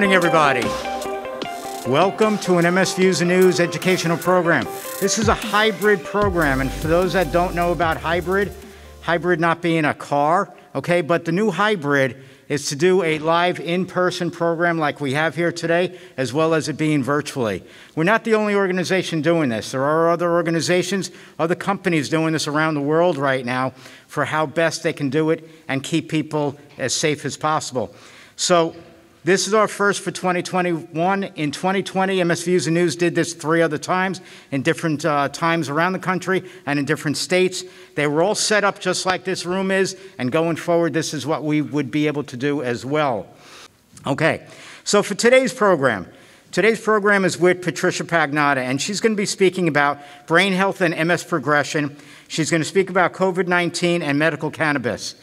Good morning, everybody. Welcome to an MS Views and News educational program. This is a hybrid program, and for those that don't know about hybrid, hybrid not being a car, okay, but the new hybrid is to do a live in-person program like we have here today, as well as it being virtually. We're not the only organization doing this. There are other organizations, other companies doing this around the world right now for how best they can do it and keep people as safe as possible. So this is our first for 2021. In 2020, MS Views and News did this three other times in different uh, times around the country and in different states. They were all set up just like this room is, and going forward, this is what we would be able to do as well. Okay, so for today's program, Today's program is with Patricia Pagnotta, and she's going to be speaking about brain health and MS progression. She's going to speak about COVID 19 and medical cannabis.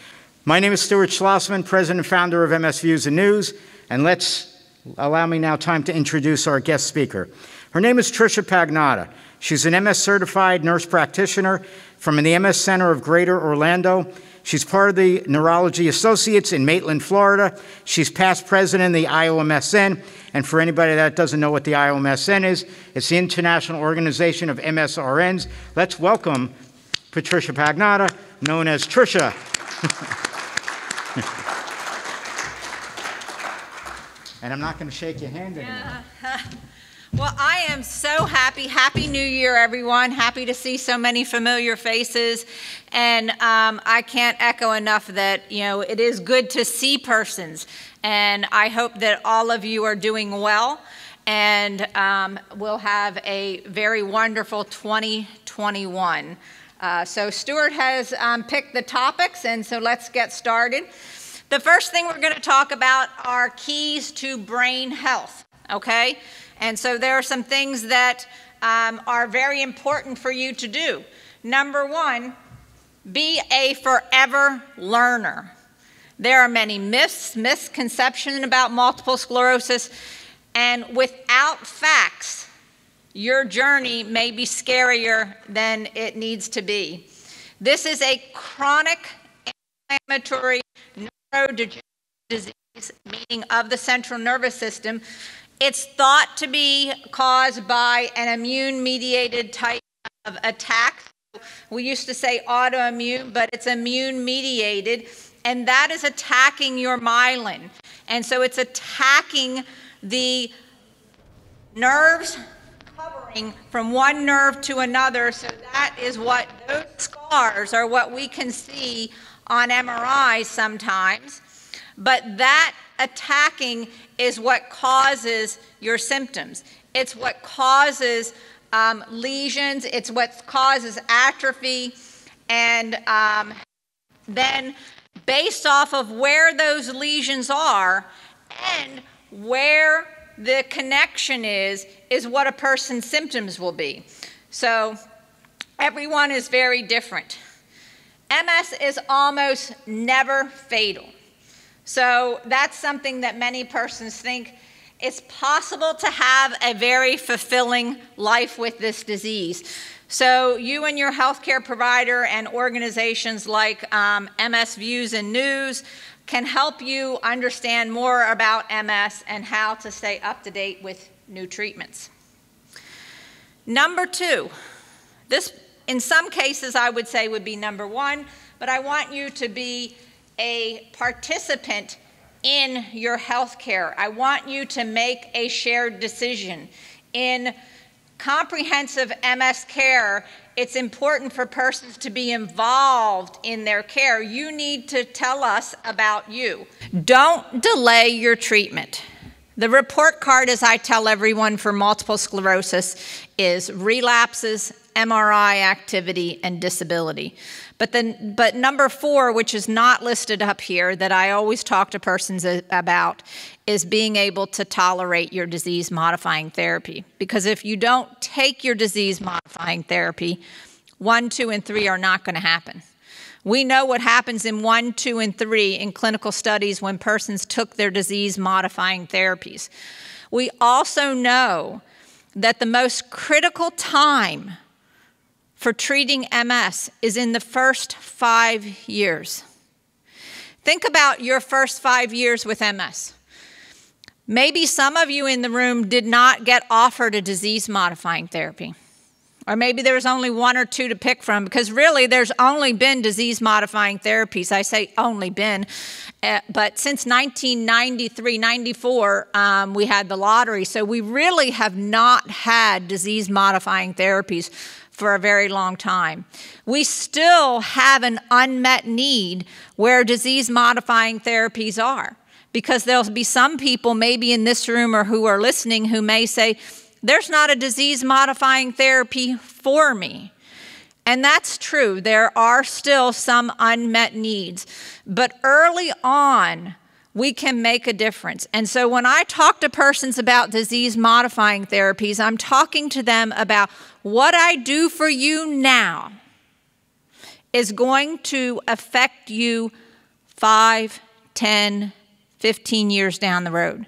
My name is Stuart Schlossman, president and founder of MS Views and News. And let's allow me now time to introduce our guest speaker. Her name is Tricia Pagnotta. She's an MS certified nurse practitioner from the MS Center of Greater Orlando. She's part of the Neurology Associates in Maitland, Florida. She's past president of the IOMSN. And for anybody that doesn't know what the IOMSN is, it's the International Organization of MSRNs. Let's welcome Patricia Pagnotta, known as Tricia. And I'm not going to shake your hand anymore. Yeah. Well, I am so happy. Happy New Year, everyone. Happy to see so many familiar faces. And um, I can't echo enough that, you know, it is good to see persons. And I hope that all of you are doing well. And um, we'll have a very wonderful 2021. Uh, so Stuart has um, picked the topics, and so let's get started. The first thing we're going to talk about are keys to brain health, okay? And so there are some things that um, are very important for you to do. Number one, be a forever learner. There are many myths, misconceptions about multiple sclerosis, and without facts, your journey may be scarier than it needs to be. This is a chronic inflammatory neurodegenerative disease, meaning of the central nervous system. It's thought to be caused by an immune mediated type of attack. We used to say autoimmune, but it's immune mediated, and that is attacking your myelin. And so it's attacking the nerves covering from one nerve to another. So that is what those scars are what we can see on MRI sometimes, but that attacking is what causes your symptoms. It's what causes um, lesions, it's what causes atrophy, and um, then based off of where those lesions are and where the connection is, is what a person's symptoms will be. So everyone is very different. MS is almost never fatal. So that's something that many persons think it's possible to have a very fulfilling life with this disease. So you and your healthcare provider and organizations like um, MS Views and News can help you understand more about MS and how to stay up to date with new treatments. Number two, this in some cases, I would say would be number one, but I want you to be a participant in your health care. I want you to make a shared decision. In comprehensive MS care, it's important for persons to be involved in their care. You need to tell us about you. Don't delay your treatment. The report card, as I tell everyone for multiple sclerosis, is relapses, MRI activity, and disability. But, then, but number four, which is not listed up here, that I always talk to persons about, is being able to tolerate your disease modifying therapy. Because if you don't take your disease modifying therapy, one, two, and three are not going to happen. We know what happens in one, two, and three in clinical studies when persons took their disease modifying therapies. We also know that the most critical time for treating MS is in the first five years. Think about your first five years with MS. Maybe some of you in the room did not get offered a disease modifying therapy. Or maybe there's only one or two to pick from because really there's only been disease modifying therapies. I say only been, uh, but since 1993 94, um, we had the lottery. So we really have not had disease modifying therapies for a very long time. We still have an unmet need where disease modifying therapies are because there'll be some people, maybe in this room or who are listening, who may say, There's not a disease modifying therapy for me. And that's true. There are still some unmet needs. But early on, we can make a difference. And so when I talk to persons about disease modifying therapies, I'm talking to them about what I do for you now is going to affect you 5, 10, 15 years down the road.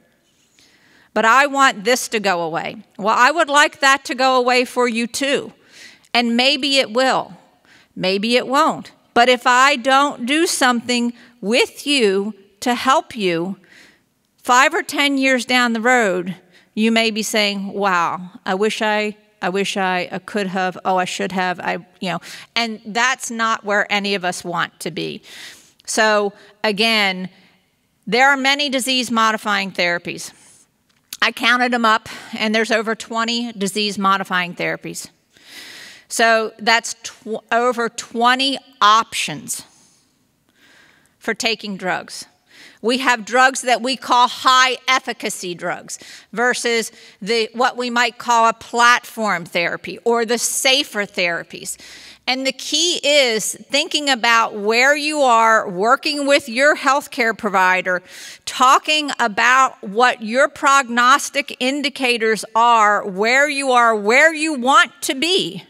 But I want this to go away. Well, I would like that to go away for you too. And maybe it will, maybe it won't. But if I don't do something with you to help you, five or 10 years down the road, you may be saying, wow, I wish I I wish I, I, could have, oh, I should have, I, you know, and that's not where any of us want to be. So again, there are many disease modifying therapies. I counted them up, and there's over 20 disease modifying therapies. So that's over 20 options for taking drugs. We have drugs that we call high efficacy drugs versus the what we might call a platform therapy or the safer therapies. And the key is thinking about where you are, working with your healthcare provider, talking about what your prognostic indicators are, where you are, where you want to be,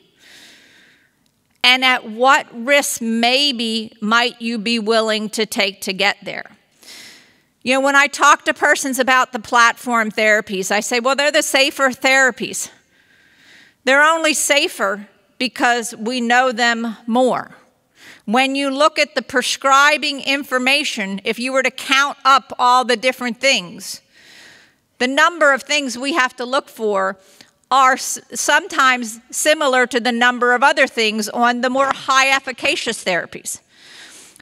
and at what risk maybe might you be willing to take to get there. You know, when I talk to persons about the platform therapies, I say, well, they're the safer therapies. They're only safer because we know them more. When you look at the prescribing information, if you were to count up all the different things, the number of things we have to look for are sometimes similar to the number of other things on the more high efficacious therapies.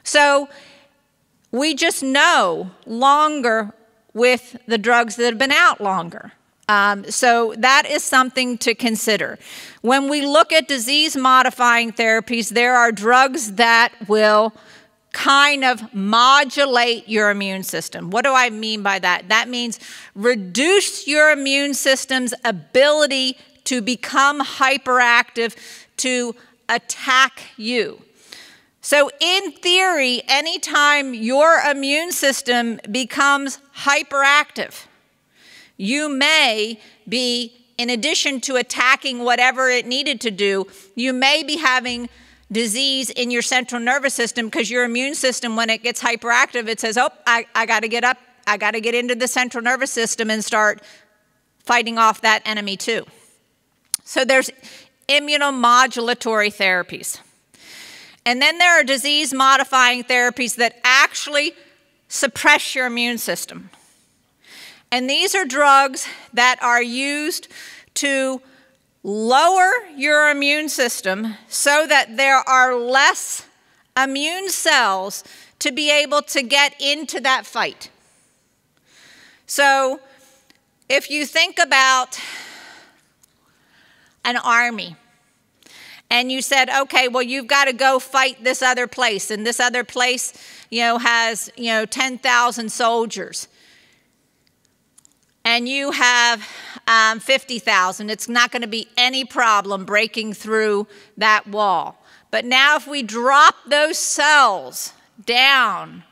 So we just know longer with the drugs that have been out longer. Um, so that is something to consider. When we look at disease modifying therapies, there are drugs that will kind of modulate your immune system. What do I mean by that? That means reduce your immune system's ability to become hyperactive to attack you. So, in theory, anytime your immune system becomes hyperactive, you may be, in addition to attacking whatever it needed to do, you may be having disease in your central nervous system because your immune system, when it gets hyperactive, it says, Oh, I, I got to get up, I got to get into the central nervous system and start fighting off that enemy too. So there's immunomodulatory therapies. And then there are disease modifying therapies that actually suppress your immune system. And these are drugs that are used to lower your immune system so that there are less immune cells to be able to get into that fight. So, if you think about an army, and you said, okay, well, you've got to go fight this other place, and this other place, you know, has, you know, 10,000 soldiers and you have um, 50,000, it's not going to be any problem breaking through that wall. But now, if we drop those cells down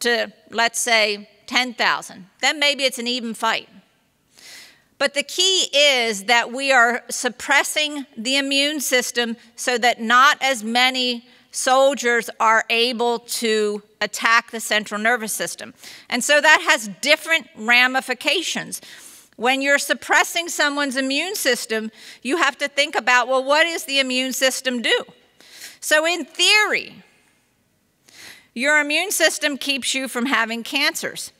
to, let's say, 10,000, then maybe it's an even fight. But the key is that we are suppressing the immune system so that not as many soldiers are able to attack the central nervous system. And so that has different ramifications. When you're suppressing someone's immune system, you have to think about well, what does the immune system do? So, in theory, your immune system keeps you from having cancers.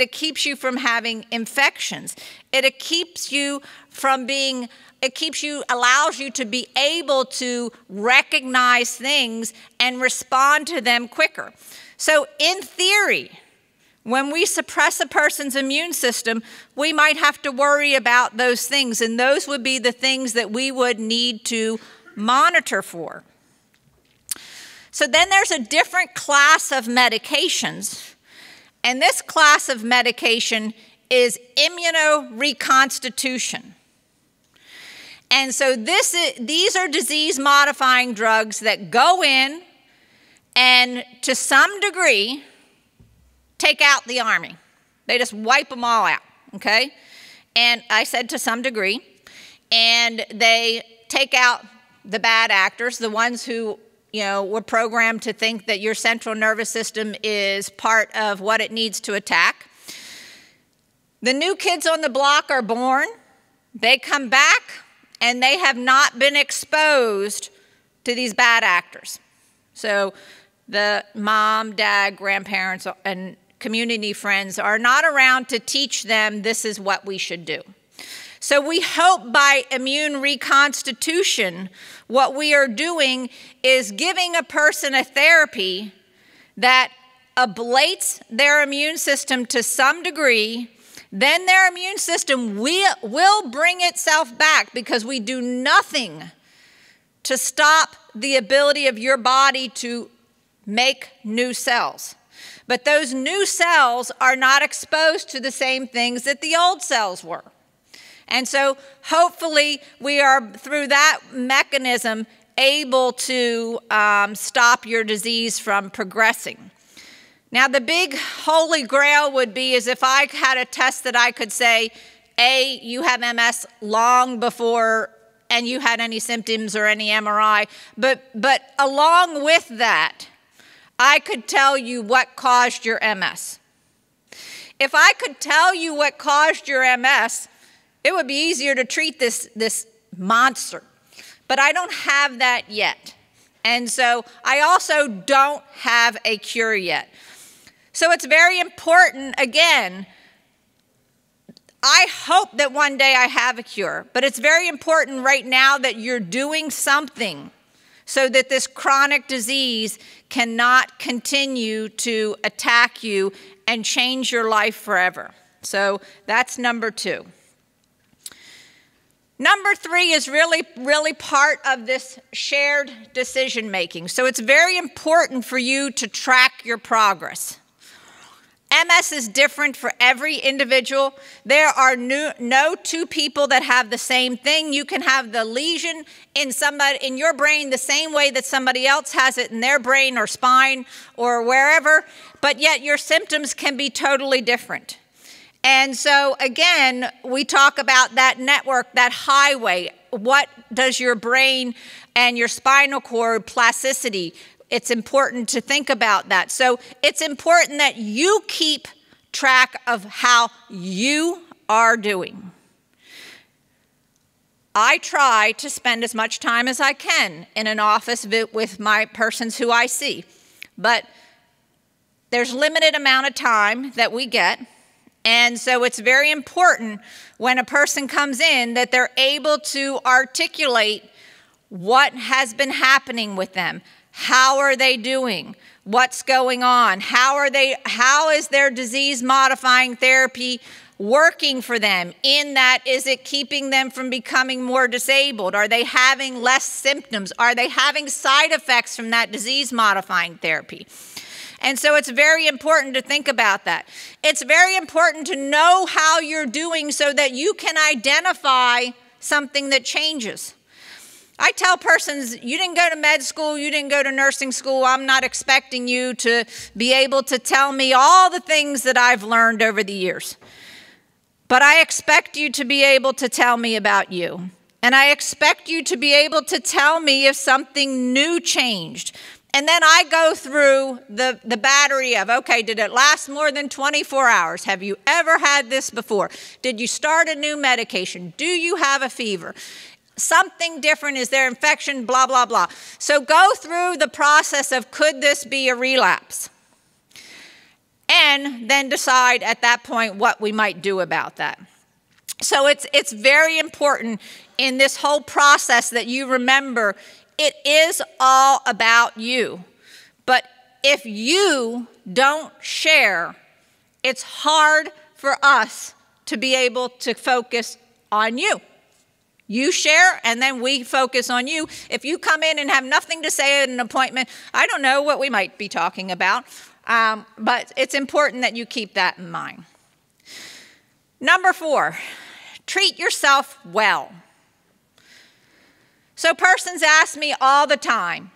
It keeps you from having infections. It keeps you from being, it keeps you, allows you to be able to recognize things and respond to them quicker. So, in theory, when we suppress a person's immune system, we might have to worry about those things, and those would be the things that we would need to monitor for. So then there's a different class of medications, and this class of medication is immunoreconstitution. And so this is, these are disease modifying drugs that go in and to some degree take out the army. They just wipe them all out, okay? And I said to some degree. And they take out the bad actors, the ones who, you know, we're programmed to think that your central nervous system is part of what it needs to attack. The new kids on the block are born. They come back and they have not been exposed to these bad actors. So the mom, dad, grandparents, and community friends are not around to teach them this is what we should do. So we hope by immune reconstitution, what we are doing is giving a person a therapy that ablates their immune system to some degree, then their immune system will, bring itself back because we do nothing to stop the ability of your body to make new cells. But those new cells are not exposed to the same things that the old cells were. And so hopefully we are, through that mechanism, able to um, stop your disease from progressing. Now, the big holy grail would be is if I had a test that I could say, A, you have MS long before and you had any symptoms or any MRI, but, but along with that, I could tell you what caused your MS. If I could tell you what caused your MS, it would be easier to treat this, this monster. But I don't have that yet. And so I also don't have a cure yet. So it's very important, again, I hope that one day I have a cure, but it's very important right now that you're doing something so that this chronic disease cannot continue to attack you and change your life forever. So that's number two. Number three is really, really part of this shared decision making. So it's very important for you to track your progress. MS is different for every individual. There are no, no, two people that have the same thing. You can have the lesion in somebody in your brain the same way that somebody else has it in their brain or spine or wherever, but yet your symptoms can be totally different. And so again, we talk about that network, that highway. What does your brain and your spinal cord plasticity it's important to think about that. So it's important that you keep track of how you are doing. I try to spend as much time as I can in an office with my persons who I see, but there's limited amount of time that we get. And so it's very important when a person comes in that they're able to articulate what has been happening with them, how are they doing? What's going on? How are they how is their disease modifying therapy working for them? In that is it keeping them from becoming more disabled? Are they having less symptoms? Are they having side effects from that disease modifying therapy? And so it's very important to think about that. It's very important to know how you're doing so that you can identify something that changes. I tell persons, you didn't go to med school, you didn't go to nursing school. I'm not expecting you to be able to tell me all the things that I've learned over the years. But I expect you to be able to tell me about you. And I expect you to be able to tell me if something new changed. And then I go through the, the battery of okay, did it last more than 24 hours? Have you ever had this before? Did you start a new medication? Do you have a fever? something different is there infection blah blah blah so go through the process of could this be a relapse and then decide at that point what we might do about that. So it's, it's very important in this whole process that you remember it is all about you. But if you don't share, it's hard for us to be able to focus on you. You share, and then we focus on you. If you come in and have nothing to say at an appointment, I don't know what we might be talking about, um, but it's important that you keep that in mind. Number four, treat yourself well. So, persons ask me all the time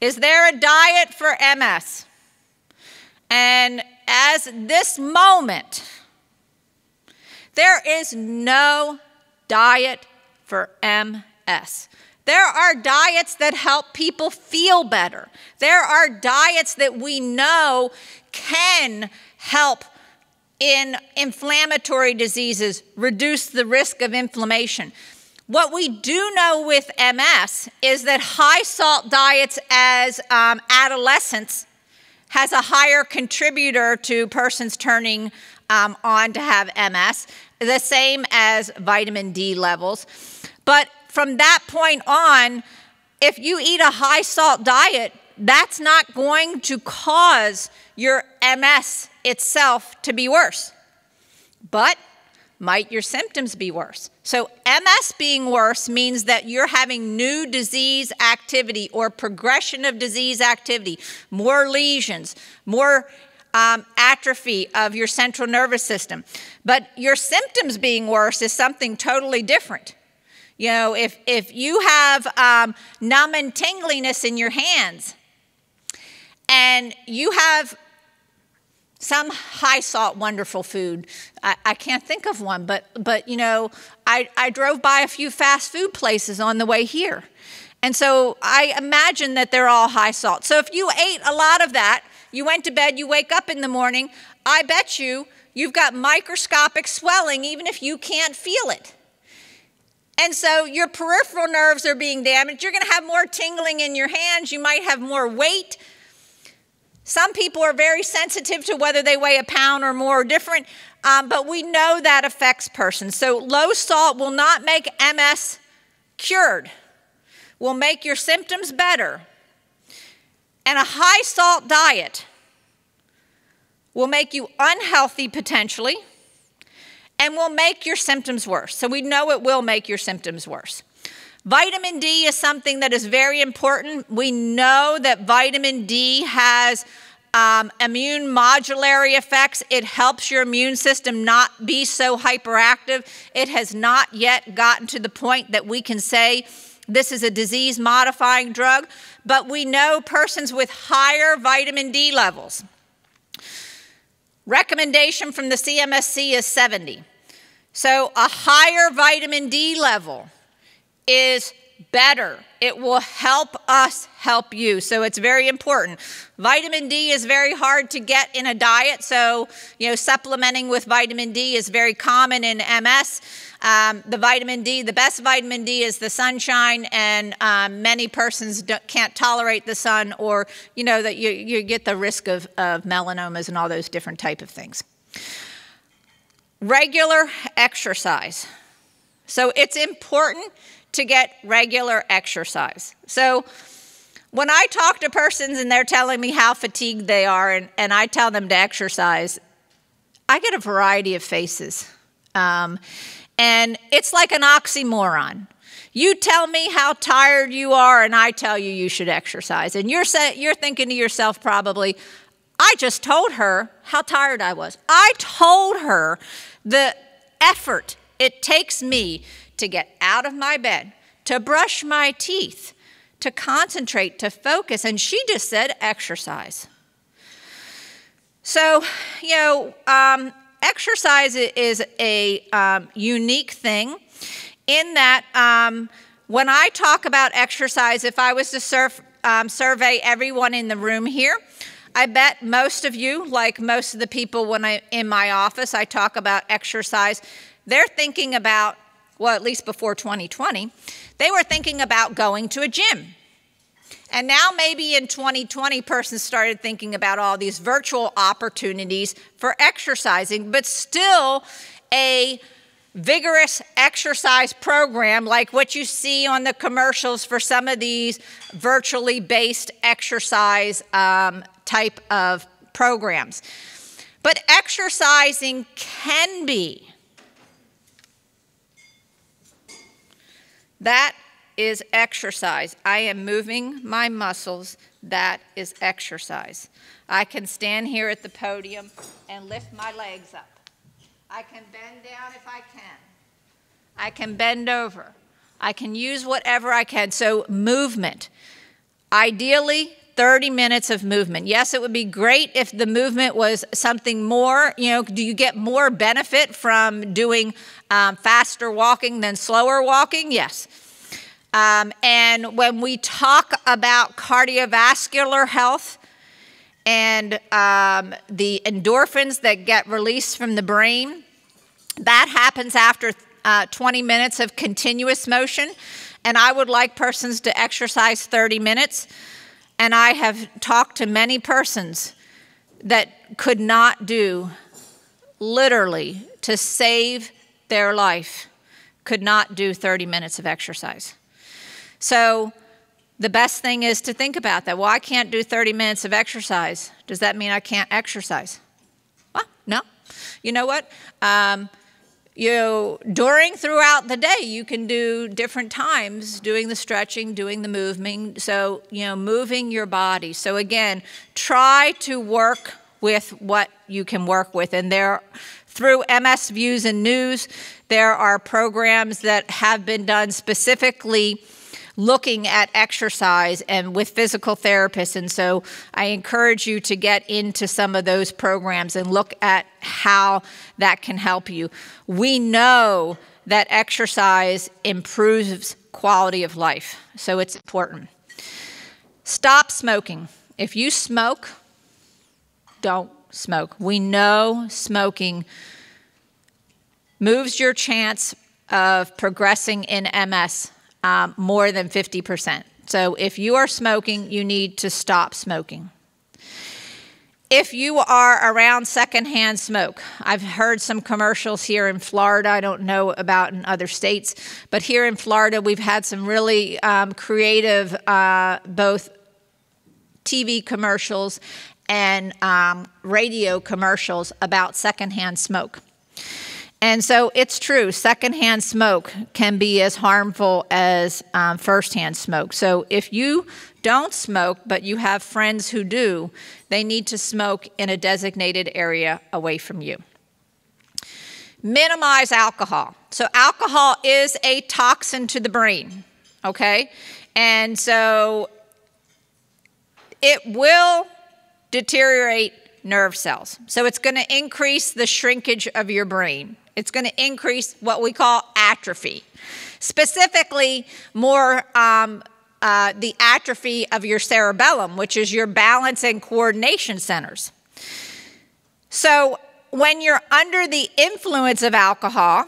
Is there a diet for MS? And as this moment, there is no diet for MS. There are diets that help people feel better. There are diets that we know can help in inflammatory diseases, reduce the risk of inflammation. What we do know with MS is that high salt diets as um, adolescents has a higher contributor to persons turning um, on to have MS, the same as vitamin D levels. But from that point on, if you eat a high salt diet, that's not going to cause your MS itself to be worse. But might your symptoms be worse? So, MS being worse means that you're having new disease activity or progression of disease activity, more lesions, more um, atrophy of your central nervous system. But your symptoms being worse is something totally different. You know, if, if you have um, numb and tingliness in your hands, and you have some high salt wonderful food. I, I, can't think of one but but you know I, I drove by a few fast food places on the way here. And so i imagine that they're all high salt. So if you ate a lot of that you went to bed you wake up in the morning i bet you you've got microscopic swelling even if you can't feel it. And so your peripheral nerves are being damaged. You're going to have more tingling in your hands. You might have more weight some people are very sensitive to whether they weigh a pound or more or different, um, but we know that affects persons. So low salt will not make MS cured, will make your symptoms better. And a high salt diet will make you unhealthy potentially and will make your symptoms worse. So we know it will make your symptoms worse. Vitamin D is something that is very important. We know that vitamin D has um, immune modulatory effects. It helps your immune system not be so hyperactive. It has not yet gotten to the point that we can say this is a disease modifying drug, but we know persons with higher vitamin D levels. Recommendation from the CMSC is 70. So a higher vitamin D level is better. It will help us help you. So it's very important. Vitamin D is very hard to get in a diet. So, you know, supplementing with vitamin D is very common in MS. Um, the vitamin D, the best vitamin D is the sunshine, and um, many persons can't tolerate the sun, or you know that you, you get the risk of, of melanomas and all those different type of things. Regular exercise. So it's important to get regular exercise. So when I talk to persons and they're telling me how fatigued they are, and, and I tell them to exercise, I get a variety of faces. Um, and it's like an oxymoron. You tell me how tired you are, and I tell you you should exercise. And you're, you're thinking to yourself, probably, I just told her how tired I was. I told her the effort it takes me to get out of my bed, to brush my teeth, to concentrate, to focus. And she just said exercise. So, you know, um, exercise is a um, unique thing in that um, when I talk about exercise, if I was to surf, um, survey everyone in the room here, I bet most of you, like most of the people when I in my office, I talk about exercise. They're thinking about well, at least before 2020, they were thinking about going to a gym. And now maybe in 2020, persons started thinking about all these virtual opportunities for exercising, but still a vigorous exercise program like what you see on the commercials for some of these virtually based exercise um, type of programs. But exercising can be. That is exercise. I am moving my muscles. That is exercise. I can stand here at the podium and lift my legs up. I can bend down if I can. I can bend over. I can use whatever I can. So, movement. Ideally, 30 minutes of movement. Yes, it would be great if the movement was something more. You know, do you get more benefit from doing um, faster walking than slower walking? Yes. Um, and when we talk about cardiovascular health and um, the endorphins that get released from the brain, that happens after uh, 20 minutes of continuous motion. And I would like persons to exercise 30 minutes. And I have talked to many persons that could not do, literally, to save their life, could not do 30 minutes of exercise. So the best thing is to think about that. Well, I can't do 30 minutes of exercise. Does that mean I can't exercise? Well, no. You know what? Um, you know, during throughout the day you can do different times doing the stretching doing the moving. So you know moving your body. So again try to work with what you can work with. And there through ms views and news there are programs that have been done specifically looking at exercise and with physical therapists. And so I encourage you to get into some of those programs and look at how that can help you. We know that exercise improves quality of life, so it's important. Stop smoking. If you smoke, don't smoke. We know smoking moves your chance of progressing in MS um, more than 50%. So if you are smoking, you need to stop smoking. If you are around secondhand smoke, I've heard some commercials here in Florida. I don't know about in other states, but here in Florida, we've had some really um, creative, uh, both TV commercials and um, radio commercials about secondhand smoke. And so it's true, secondhand smoke can be as harmful as um, firsthand smoke. So if you don't smoke, but you have friends who do, they need to smoke in a designated area away from you. Minimize alcohol. So, alcohol is a toxin to the brain, okay? And so it will deteriorate nerve cells. So, it's going to increase the shrinkage of your brain. It's going to increase what we call atrophy, specifically more um, uh, the atrophy of your cerebellum, which is your balance and coordination centers. So when you're under the influence of alcohol,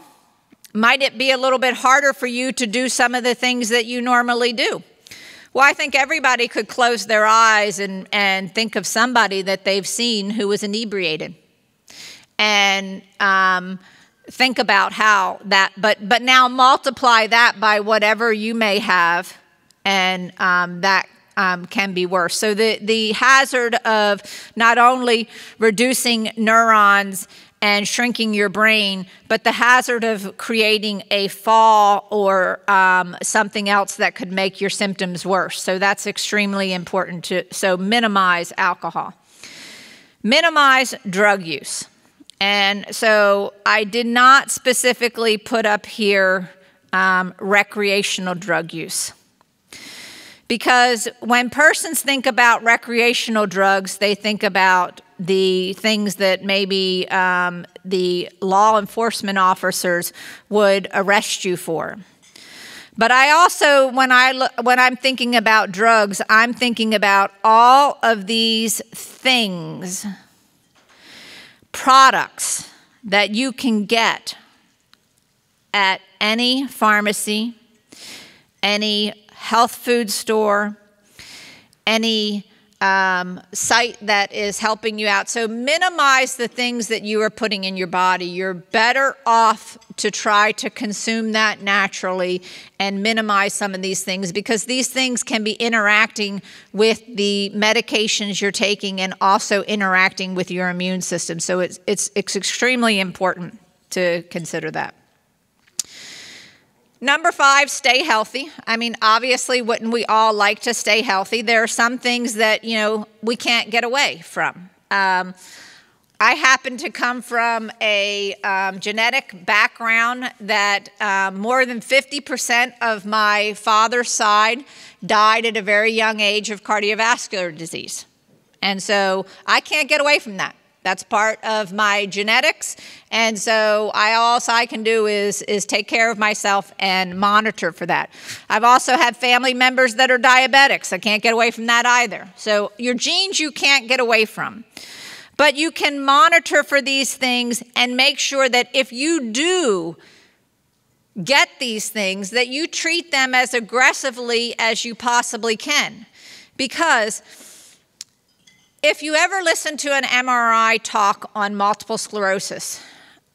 might it be a little bit harder for you to do some of the things that you normally do? Well, I think everybody could close their eyes and, and think of somebody that they've seen who was inebriated. And um, think about how that but but now multiply that by whatever you may have and um, that um, can be worse so the the hazard of not only reducing neurons and shrinking your brain, but the hazard of creating a fall or um, something else that could make your symptoms worse. So that's extremely important to so minimize alcohol. Minimize drug use. And so I did not specifically put up here um, recreational drug use. Because when persons think about recreational drugs, they think about the things that maybe um, the law enforcement officers would arrest you for. But I also, when, I look, when I'm thinking about drugs, I'm thinking about all of these things products that you can get at any pharmacy, any health food store, any um, site that is helping you out. So minimize the things that you are putting in your body. You're better off to try to consume that naturally and minimize some of these things because these things can be interacting with the medications you're taking and also interacting with your immune system. So it's, it's, it's extremely important to consider that. Number five, stay healthy. I mean, obviously, wouldn't we all like to stay healthy? There are some things that, you know, we can't get away from. Um, I happen to come from a um, genetic background that um, more than 50% of my father's side died at a very young age of cardiovascular disease. And so I can't get away from that. That's part of my genetics. And so I all I can do is, is take care of myself and monitor for that. I've also had family members that are diabetics. I can't get away from that either. So your genes you can't get away from. But you can monitor for these things and make sure that if you do get these things, that you treat them as aggressively as you possibly can. Because if you ever listen to an MRI talk on multiple sclerosis,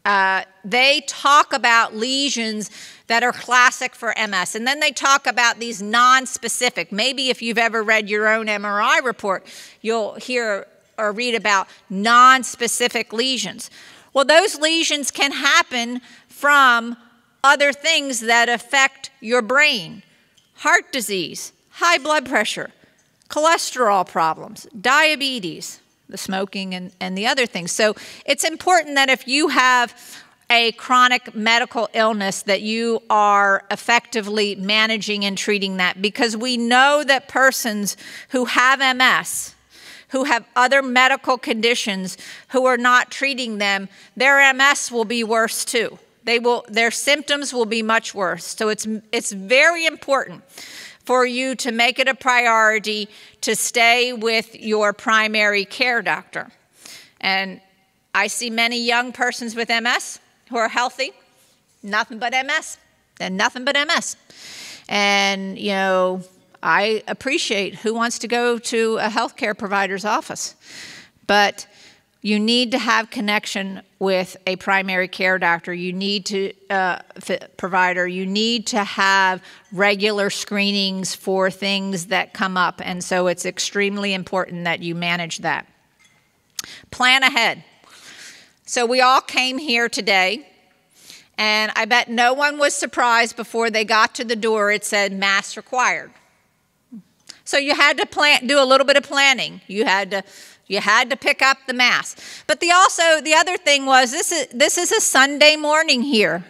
uh, they talk about lesions that are classic for MS. And then they talk about these non-specific. Maybe if you've ever read your own MRI report, you'll hear or read about non-specific lesions. Well, those lesions can happen from other things that affect your brain. Heart disease, high blood pressure, cholesterol problems, diabetes, the smoking, and, and the other things. So it's important that if you have a chronic medical illness that you are effectively managing and treating that because we know that persons who have MS, who have other medical conditions, who are not treating them, their MS will be worse too. They will, their symptoms will be much worse. So it's, it's very important for you to make it a priority to stay with your primary care doctor. And I see many young persons with MS who are healthy, nothing but MS, and nothing but MS. And, you know, I appreciate who wants to go to a healthcare provider's office. But you need to have connection with a primary care doctor. You need to uh, provider. You need to have regular screenings for things that come up, and so it's extremely important that you manage that. Plan ahead. So we all came here today, and I bet no one was surprised before they got to the door. It said mass required. So you had to plan, do a little bit of planning. You had to you had to pick up the mass. But the also the other thing was this is this is a Sunday morning here.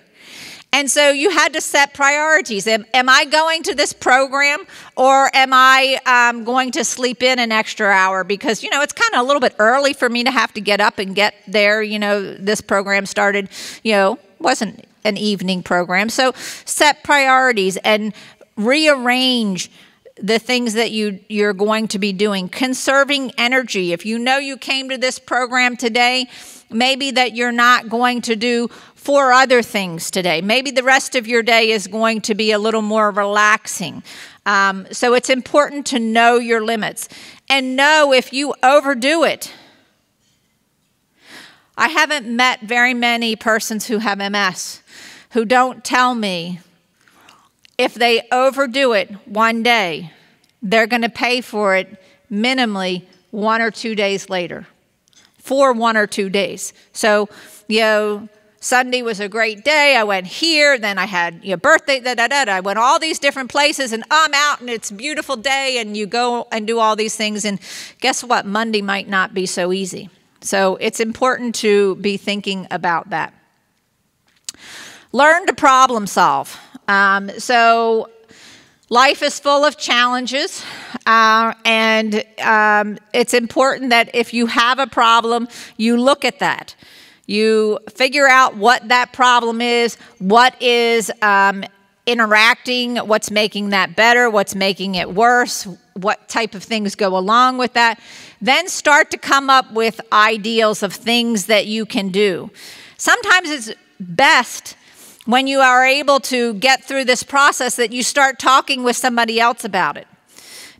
And so you had to set priorities. Am, am I going to this program or am I um, going to sleep in an extra hour? Because, you know, it's kind of a little bit early for me to have to get up and get there. You know, this program started, you know, wasn't an evening program. So set priorities and rearrange the things that you, you're going to be doing. Conserving energy. If you know you came to this program today, maybe that you're not going to do four other things today. Maybe the rest of your day is going to be a little more relaxing. Um, so it's important to know your limits and know if you overdo it. I haven't met very many persons who have MS who don't tell me if they overdo it one day, they're going to pay for it minimally one or two days later, for one or two days. So, you know, Sunday was a great day. I went here, then I had your birthday, da da da. I went all these different places, and I'm out, and it's beautiful day, and you go and do all these things. And guess what? Monday might not be so easy. So it's important to be thinking about that. Learn to problem solve. Um, so life is full of challenges, uh, and um, it's important that if you have a problem, you look at that. You figure out what that problem is, what is um, interacting, what's making that better, what's making it worse, what type of things go along with that. Then start to come up with ideals of things that you can do. Sometimes it's best when you are able to get through this process that you start talking with somebody else about it.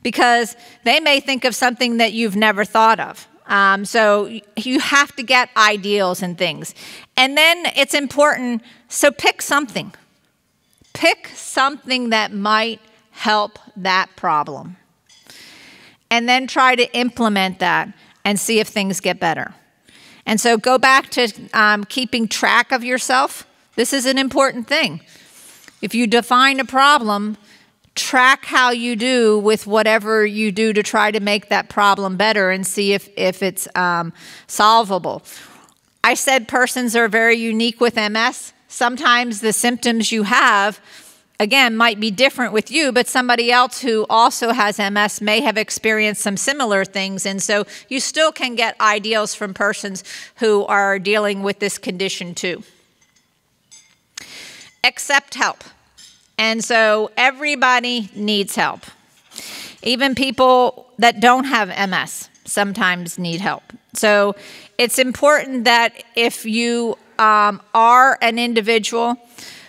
because they may think of something that you've never thought of. Um, so you have to get ideals and things. And then it's important, so pick something. Pick something that might help that problem. And then try to implement that and see if things get better. And so go back to um, keeping track of yourself. This is an important thing. If you define a problem, track how you do with whatever you do to try to make that problem better and see if, if it's um, solvable. I said persons are very unique with MS. Sometimes the symptoms you have, again, might be different with you, but somebody else who also has MS may have experienced some similar things. And so you still can get ideals from persons who are dealing with this condition too. Accept help. And so everybody needs help. Even people that don't have MS sometimes need help. So it's important that if you um, are an individual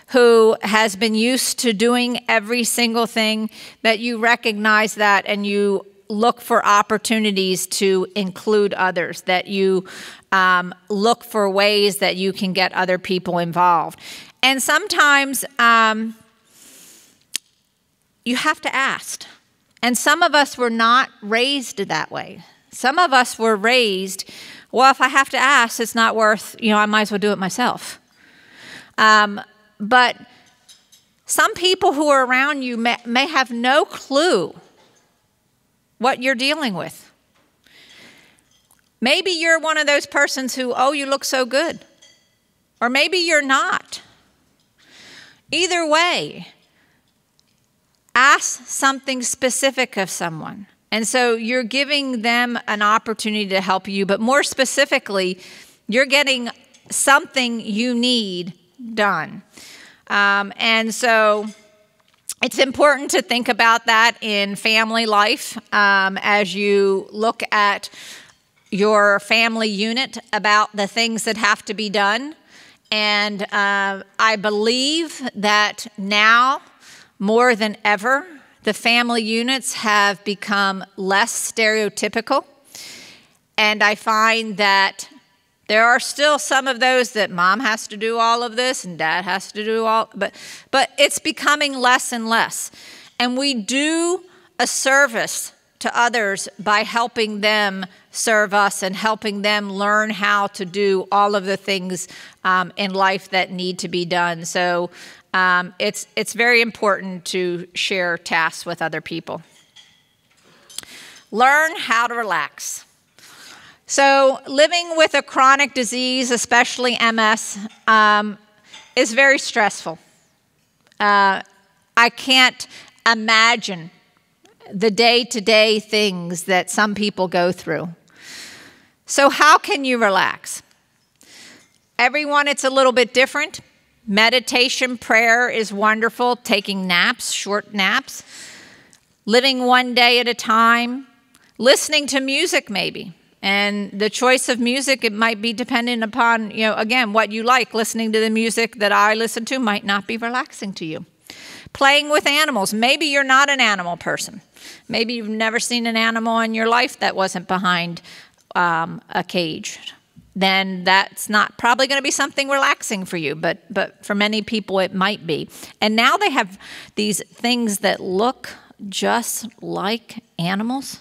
who has been used to doing every single thing, that you recognize that and you look for opportunities to include others, that you um, look for ways that you can get other people involved. And sometimes, um, you have to ask. And some of us were not raised that way. Some of us were raised, well, if I have to ask, it's not worth, you know, I might as well do it myself. Um, but some people who are around you may, may have no clue what you're dealing with. Maybe you're one of those persons who, oh, you look so good. Or maybe you're not. Either way, ask something specific of someone. And so you're giving them an opportunity to help you, but more specifically, you're getting something you need done. Um, and so it's important to think about that in family life um, as you look at your family unit about the things that have to be done. And uh, I believe that now more than ever, the family units have become less stereotypical. And I find that there are still some of those that mom has to do all of this and dad has to do all but but it's becoming less and less. And we do a service to others by helping them serve us and helping them learn how to do all of the things um, in life that need to be done. So um, it's, it's very important to share tasks with other people. Learn how to relax. So, living with a chronic disease, especially MS, um, is very stressful. Uh, I can't imagine the day to day things that some people go through. So, how can you relax? Everyone, it's a little bit different. Meditation, prayer is wonderful. Taking naps, short naps. Living one day at a time. Listening to music, maybe. And the choice of music, it might be dependent upon, you know, again, what you like. Listening to the music that I listen to might not be relaxing to you. Playing with animals. Maybe you're not an animal person. Maybe you've never seen an animal in your life that wasn't behind um, a cage then that's not probably going to be something relaxing for you but but for many people it might be. And now they have these things that look just like animals.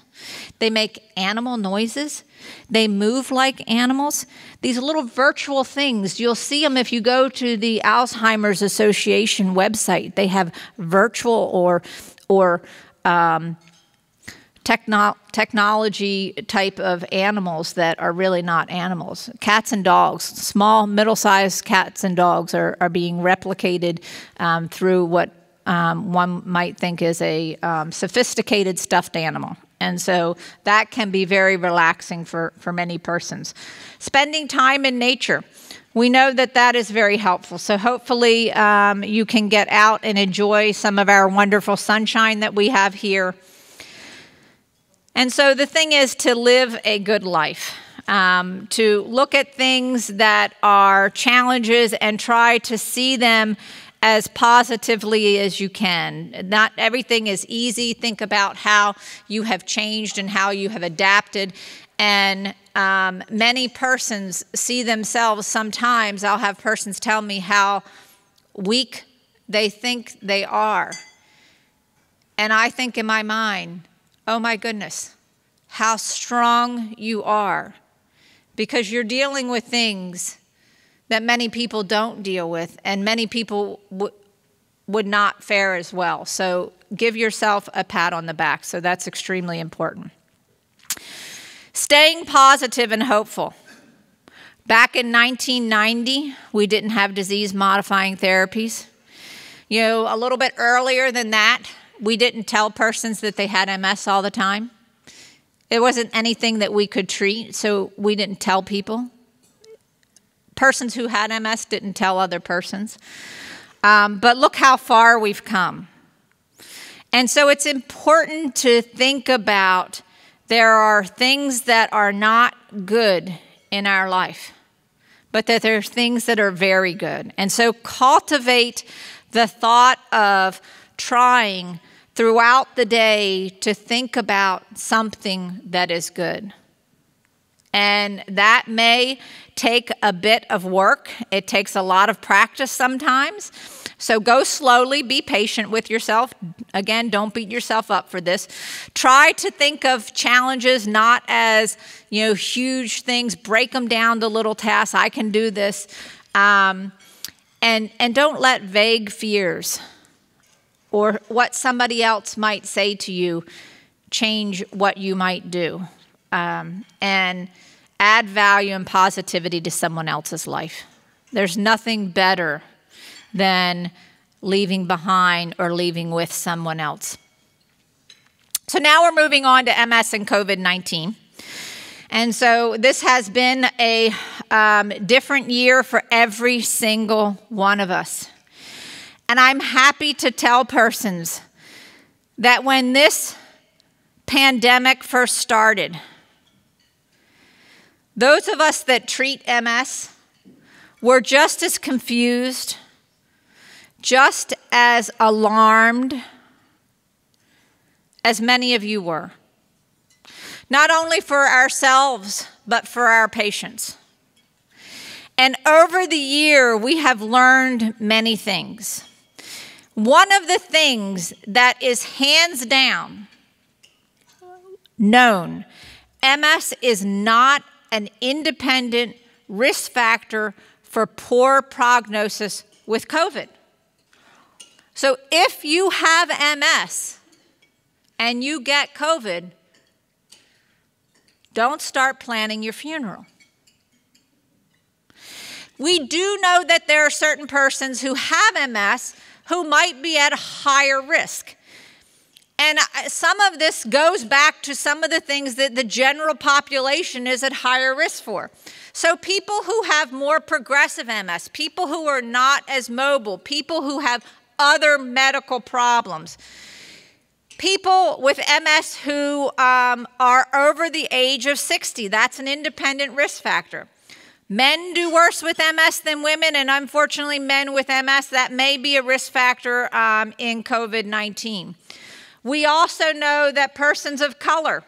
They make animal noises. They move like animals. These little virtual things you'll see them if you go to the alzheimer's association website. They have virtual or or um, techno- technology type of animals that are really not animals. Cats and dogs, small, middle sized cats and dogs, are, are being replicated um, through what um, one might think is a um, sophisticated stuffed animal. And so that can be very relaxing for, for many persons. Spending time in nature. We know that that is very helpful. So hopefully um, you can get out and enjoy some of our wonderful sunshine that we have here. And so the thing is to live a good life. Um, to look at things that are challenges and try to see them as positively as you can. Not everything is easy. Think about how you have changed and how you have adapted. And um, many persons see themselves sometimes, I'll have persons tell me how weak they think they are. And I think in my mind, oh my goodness, how strong you are because you're dealing with things that many people don't deal with, and many people would not fare as well. So give yourself a pat on the back. So that's extremely important. Staying positive and hopeful. Back in 1990, we didn't have disease modifying therapies. You know, a little bit earlier than that, we didn't tell persons that they had MS all the time. It wasn't anything that we could treat, so we didn't tell people persons who had MS didn't tell other persons. Um, but look how far we've come. And so it's important to think about there are things that are not good in our life, but that there are things that are very good. And so cultivate the thought of trying throughout the day to think about something that is good. And that may take a bit of work. It takes a lot of practice sometimes. So go slowly, be patient with yourself. Again, don't beat yourself up for this. Try to think of challenges not as, you know, huge things. Break them down to little tasks. I can do this. Um, and, and don't let vague fears or what somebody else might say to you change what you might do um, and add value and positivity to someone else's life. There's nothing better than leaving behind or leaving with someone else. So now we're moving on to MS and COVID 19. And so this has been a um, different year for every single one of us. And I'm happy to tell persons that when this pandemic first started, those of us that treat MS were just as confused, just as alarmed as many of you were. Not only for ourselves, but for our patients. And over the year, we have learned many things. One of the things that is hands down known MS is not an independent risk factor for poor prognosis with COVID. So if you have MS and you get COVID, don't start planning your funeral. We do know that there are certain persons who have MS who might be at higher risk. And some of this goes back to some of the things that the general population is at higher risk for. So, people who have more progressive MS, people who are not as mobile, people who have other medical problems, people with MS who um, are over the age of 60, that's an independent risk factor. Men do worse with MS than women, and unfortunately, men with MS, that may be a risk factor um, in COVID 19. We also know that persons of color,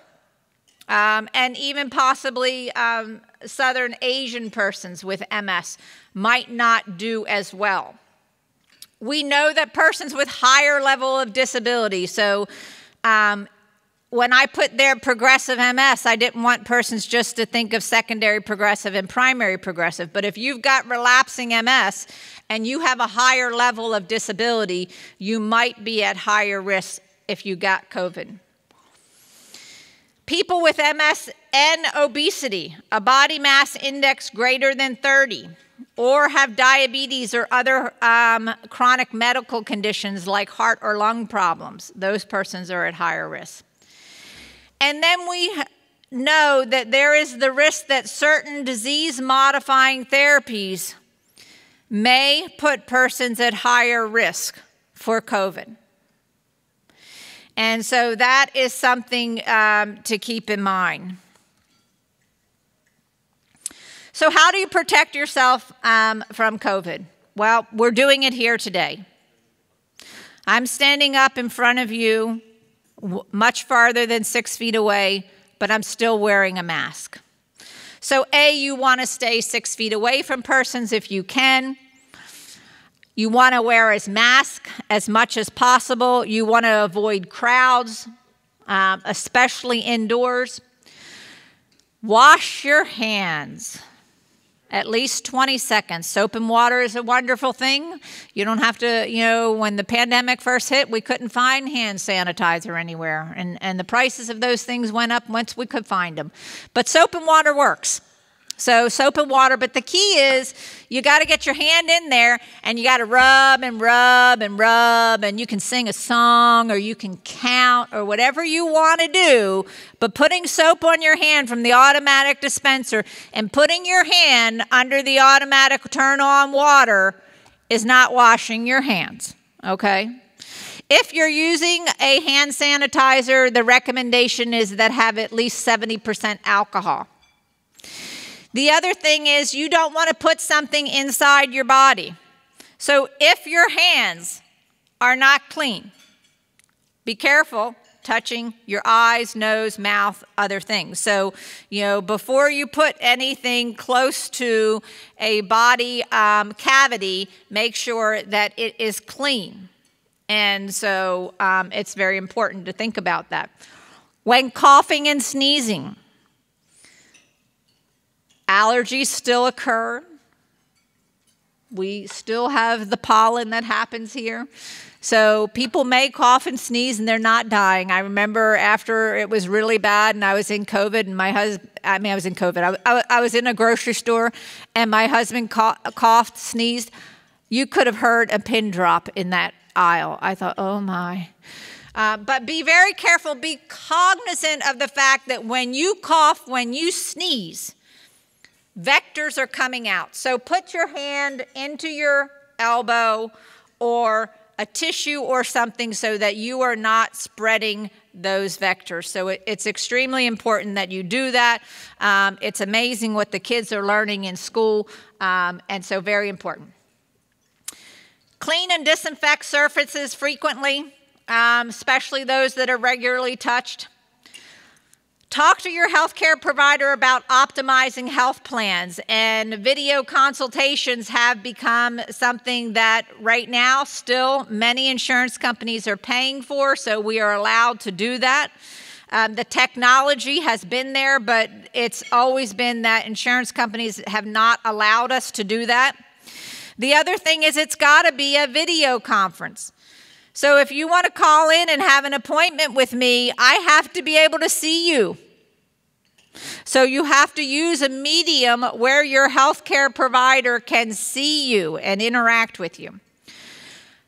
um, and even possibly um, Southern Asian persons with MS, might not do as well. We know that persons with higher level of disability, so um, when I put there progressive MS, I didn't want persons just to think of secondary progressive and primary progressive. But if you've got relapsing MS and you have a higher level of disability, you might be at higher risk if you got COVID. People with MS and obesity, a body mass index greater than 30, or have diabetes or other um, chronic medical conditions like heart or lung problems, those persons are at higher risk. And then we know that there is the risk that certain disease modifying therapies may put persons at higher risk for COVID. And so that is something um, to keep in mind. So, how do you protect yourself um, from COVID? Well, we're doing it here today. I'm standing up in front of you much farther than six feet away, but I'm still wearing a mask. So, A, you want to stay six feet away from persons if you can. You want to wear a mask as much as possible. You want to avoid crowds, um, especially indoors. Wash your hands at least 20 seconds. Soap and water is a wonderful thing. You don't have to, you know, when the pandemic first hit, we couldn't find hand sanitizer anywhere. And, and the prices of those things went up once we could find them. But soap and water works. So soap and water, but the key is you got to get your hand in there and you got to rub and rub and rub and you can sing a song or you can count or whatever you want to do, but putting soap on your hand from the automatic dispenser and putting your hand under the automatic turn on water is not washing your hands, okay? If you're using a hand sanitizer, the recommendation is that have at least 70% alcohol. The other thing is you don't want to put something inside your body. So if your hands are not clean, be careful touching your eyes, nose, mouth, other things. So, you know, before you put anything close to a body um, cavity, make sure that it is clean. And so um, it's very important to think about that. When coughing and sneezing, Allergies still occur. We still have the pollen that happens here. So people may cough and sneeze and they're not dying. I remember after it was really bad and I was in COVID and my husband, I mean, I was in COVID. I, I, I was in a grocery store and my husband coughed, sneezed. You could have heard a pin drop in that aisle. I thought, oh my. Uh, but be very careful, be cognizant of the fact that when you cough, when you sneeze, vectors are coming out. So put your hand into your elbow or a tissue or something so that you are not spreading those vectors. So it, it's extremely important that you do that. Um, it's amazing what the kids are learning in school, um, and so very important. Clean and disinfect surfaces frequently, um, especially those that are regularly touched. Talk to your healthcare provider about optimizing health plans, and video consultations have become something that right now still many insurance companies are paying for, so we are allowed to do that. Um, the technology has been there, but it's always been that insurance companies have not allowed us to do that. The other thing is, it's got to be a video conference. So if you want to call in and have an appointment with me, I have to be able to see you. So you have to use a medium where your healthcare provider can see you and interact with you.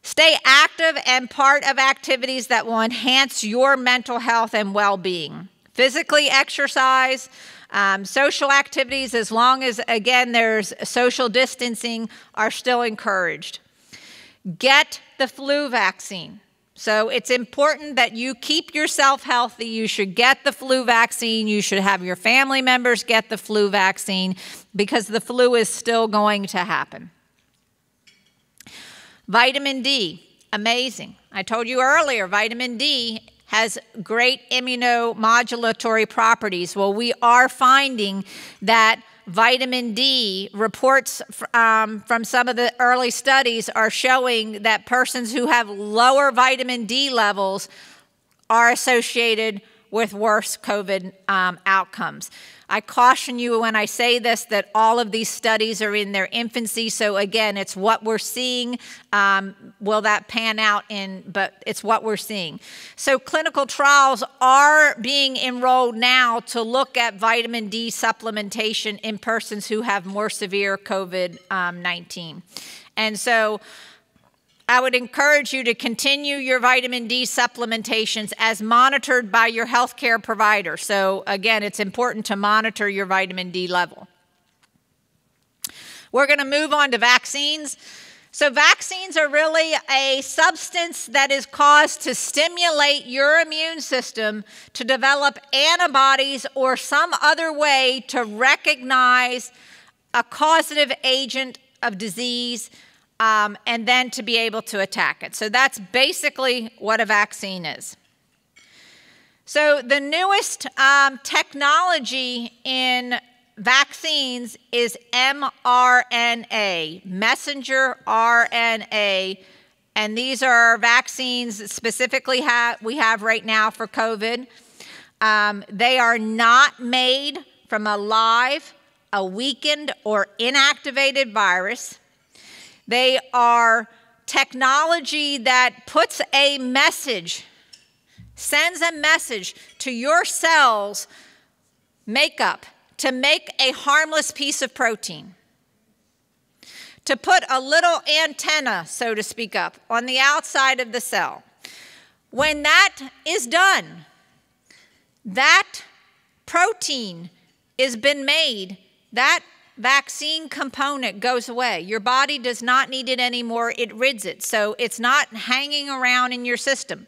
Stay active and part of activities that will enhance your mental health and well being. Physically exercise, um, social activities, as long as, again, there's social distancing, are still encouraged. Get the flu vaccine. So it's important that you keep yourself healthy. You should get the flu vaccine. You should have your family members get the flu vaccine because the flu is still going to happen. Vitamin D, amazing. I told you earlier, vitamin D has great immunomodulatory properties. Well, we are finding that vitamin D reports um, from some of the early studies are showing that persons who have lower vitamin D levels are associated with worse COVID um, outcomes. I caution you when I say this that all of these studies are in their infancy. So again, it's what we're seeing. Um, will that pan out in? But it's what we're seeing. So clinical trials are being enrolled now to look at vitamin D supplementation in persons who have more severe COVID-19, um, and so. I would encourage you to continue your vitamin D supplementations as monitored by your healthcare provider. So, again, it's important to monitor your vitamin D level. We're going to move on to vaccines. So, vaccines are really a substance that is caused to stimulate your immune system to develop antibodies or some other way to recognize a causative agent of disease um, and then to be able to attack it. So that's basically what a vaccine is. So the newest um, technology in vaccines is mRNA, messenger RNA. And these are vaccines specifically ha we have right now for COVID. Um, they are not made from a live, a weakened, or inactivated virus. They are technology that puts a message, sends a message to your cells makeup to make a harmless piece of protein, to put a little antenna, so to speak, up on the outside of the cell. When that is done, that protein has been made, that vaccine component goes away. Your body does not need it anymore, it rids it. So it's not hanging around in your system.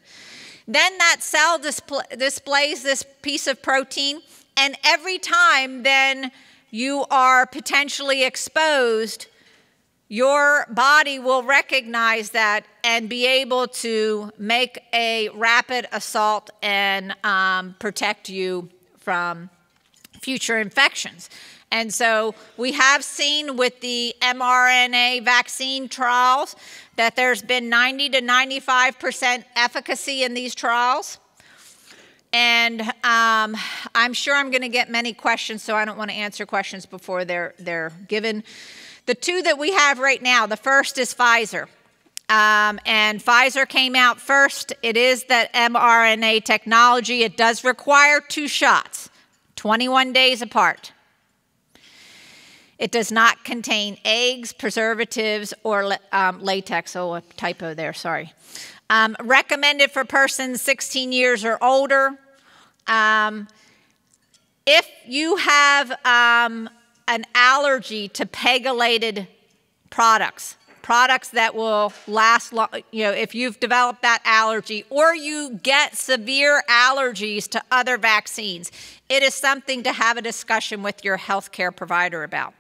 Then that cell display, displays this piece of protein, and every time then you are potentially exposed, your body will recognize that and be able to make a rapid assault and um, protect you from future infections. And so we have seen with the mRNA vaccine trials that there's been 90 to 95% efficacy in these trials. And um, I'm sure I'm going to get many questions, so I don't want to answer questions before they're, they're given. The two that we have right now, the first is Pfizer. Um, and Pfizer came out first. It is that mRNA technology. It does require two shots, 21 days apart. It does not contain eggs, preservatives, or um, latex. Oh, a typo there, sorry. Um, recommended for persons 16 years or older. Um, if you have um, an allergy to pegylated products, products that will last long, you know, if you've developed that allergy or you get severe allergies to other vaccines, it is something to have a discussion with your healthcare provider about.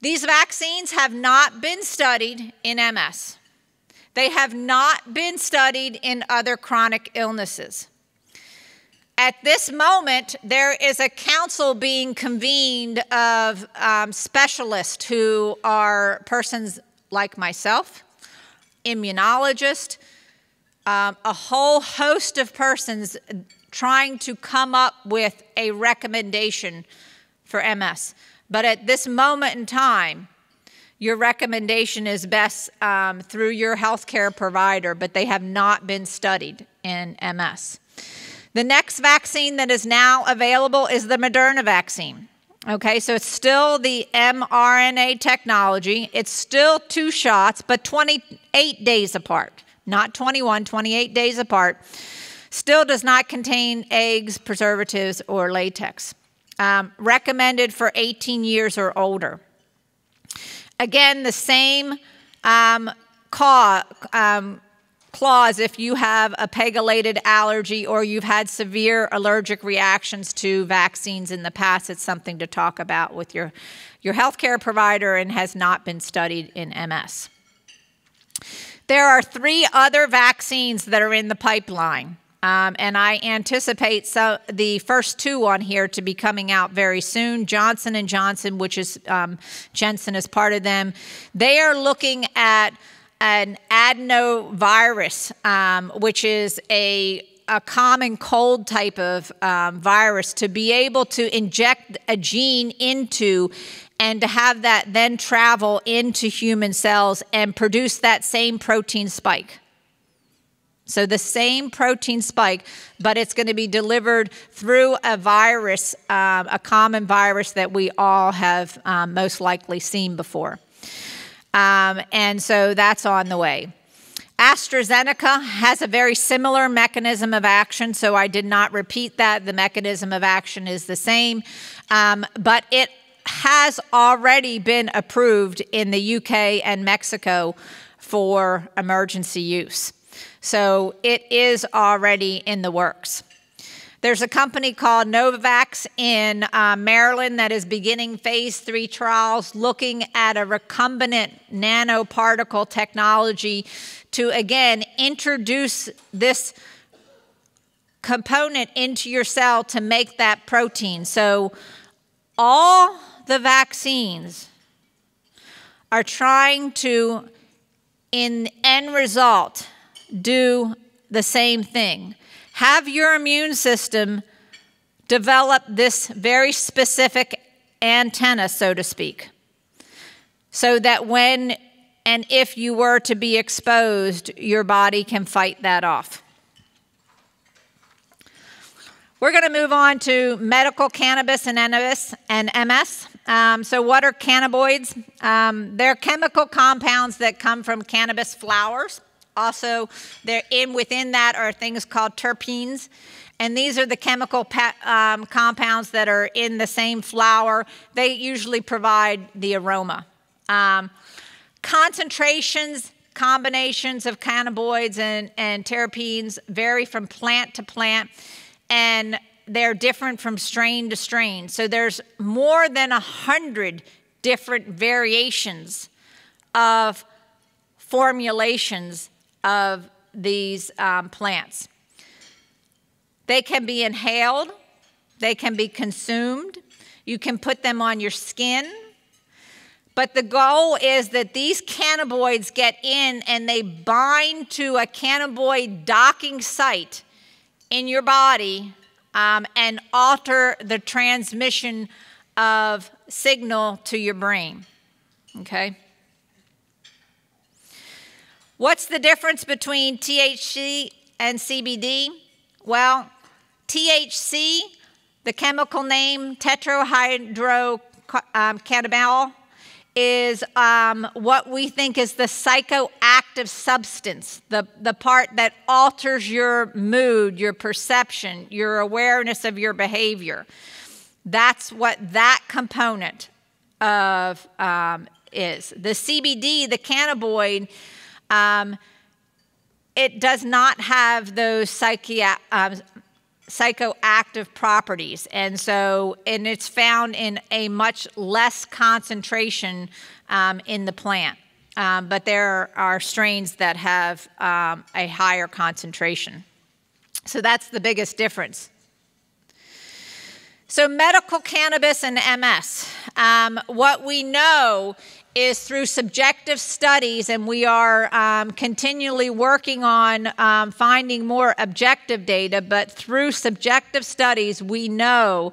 These vaccines have not been studied in MS. They have not been studied in other chronic illnesses. At this moment, there is a council being convened of um, specialists who are persons like myself, immunologists, um, a whole host of persons trying to come up with a recommendation for MS. But at this moment in time, your recommendation is best um, through your healthcare provider, but they have not been studied in MS. The next vaccine that is now available is the Moderna vaccine. Okay, so it's still the mRNA technology. It's still two shots, but 28 days apart, not 21, 28 days apart. Still does not contain eggs, preservatives, or latex um, recommended for 18 years or older. Again, the same um, clause, um, clause if you have a pegylated allergy or you've had severe allergic reactions to vaccines in the past. It's something to talk about with your, your healthcare provider and has not been studied in MS. There are three other vaccines that are in the pipeline. Um, and I anticipate so the first two on here to be coming out very soon. Johnson and Johnson, which is um, Janssen is part of them, they are looking at an adenovirus, um, which is a a common cold type of um, virus to be able to inject a gene into and to have that then travel into human cells and produce that same protein spike. So the same protein spike, but it's going to be delivered through a virus, um, a common virus that we all have um, most likely seen before. Um, and so that's on the way. AstraZeneca has a very similar mechanism of action, so I did not repeat that. The mechanism of action is the same, um, but it has already been approved in the UK and Mexico for emergency use. So it is already in the works. There's a company called Novavax in uh, Maryland that is beginning phase three trials looking at a recombinant nanoparticle technology to again introduce this component into your cell to make that protein. So all the vaccines are trying to, in end result, do the same thing. Have your immune system develop this very specific antenna, so to speak, so that when and if you were to be exposed, your body can fight that off. We're going to move on to medical cannabis and MS. And MS. Um, so, what are cannabinoids? Um, they're chemical compounds that come from cannabis flowers. Also, they're in within that are things called terpenes, and these are the chemical um, compounds that are in the same flower. They usually provide the aroma. Um, concentrations, combinations of cannabinoids and, and terpenes vary from plant to plant and they're different from strain to strain. So there's more than a hundred different variations of formulations of these um, plants. They can be inhaled, they can be consumed, you can put them on your skin. But the goal is that these cannabinoids get in and they bind to a cannabinoid docking site in your body um, and alter the transmission of signal to your brain. Okay? What's the difference between THC and CBD? Well, THC, the chemical name tetrahydrocannabinol, is um, what we think is the psychoactive substance, the, the part that alters your mood, your perception, your awareness of your behavior. That's what that component of um, is. The CBD, the cannabinoid, um, it does not have those psychiatric. um, psychoactive properties. And so, and it's found in a much less concentration um, in the plant. Um, but there are strains that have um, a higher concentration. So that's the biggest difference. So, medical cannabis and MS. Um, what we know is through subjective studies, and we are um, continually working on um, finding more objective data, but through subjective studies, we know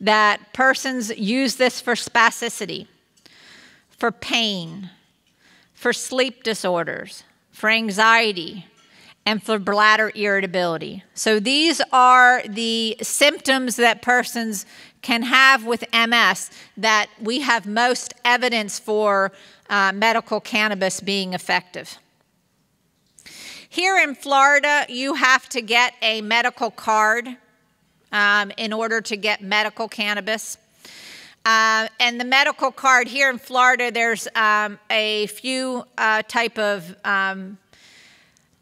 that persons use this for spasticity, for pain, for sleep disorders, for anxiety, and for bladder irritability. So these are the symptoms that persons can have with MS that we have most evidence for uh, medical cannabis being effective. Here in Florida, you have to get a medical card um, in order to get medical cannabis. Uh, and the medical card here in Florida, there's um, a few uh, type of um,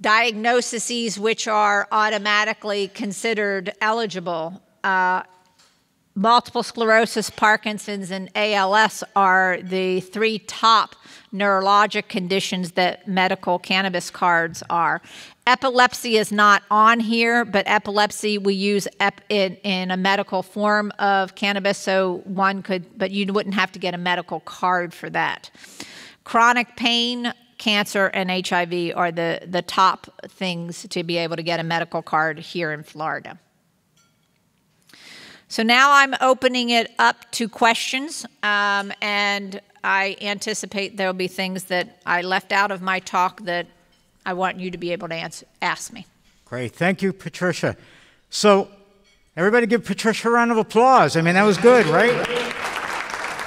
diagnoses which are automatically considered eligible. Uh, multiple sclerosis, Parkinson's, and ALS are the three top neurologic conditions that medical cannabis cards are. Epilepsy is not on here, but epilepsy we use ep in, in a medical form of cannabis, so one could, but you wouldn't have to get a medical card for that. Chronic pain, cancer, and HIV are the, the top things to be able to get a medical card here in Florida. So now I'm opening it up to questions, um, and I anticipate there will be things that I left out of my talk that I want you to be able to answer, ask me. Great. Thank you, Patricia. So, everybody give Patricia a round of applause. I mean, that was good, right?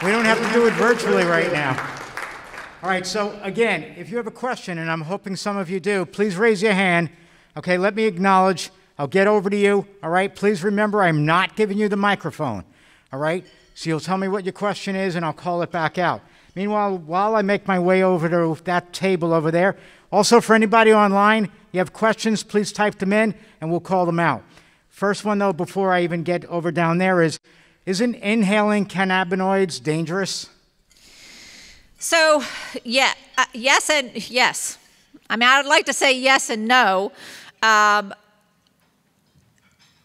We don't have to do it virtually right now. All right, so again, if you have a question, and I'm hoping some of you do, please raise your hand. Okay, let me acknowledge I'll get over to you. All right. Please remember, I'm not giving you the microphone. All right. So you'll tell me what your question is, and I'll call it back out. Meanwhile, while I make my way over to that table over there, also for anybody online, you have questions, please type them in, and we'll call them out. First one, though, before I even get over down there, is isn't inhaling cannabinoids dangerous? So, yeah, uh, yes and yes. I mean, I'd like to say yes and no. Um,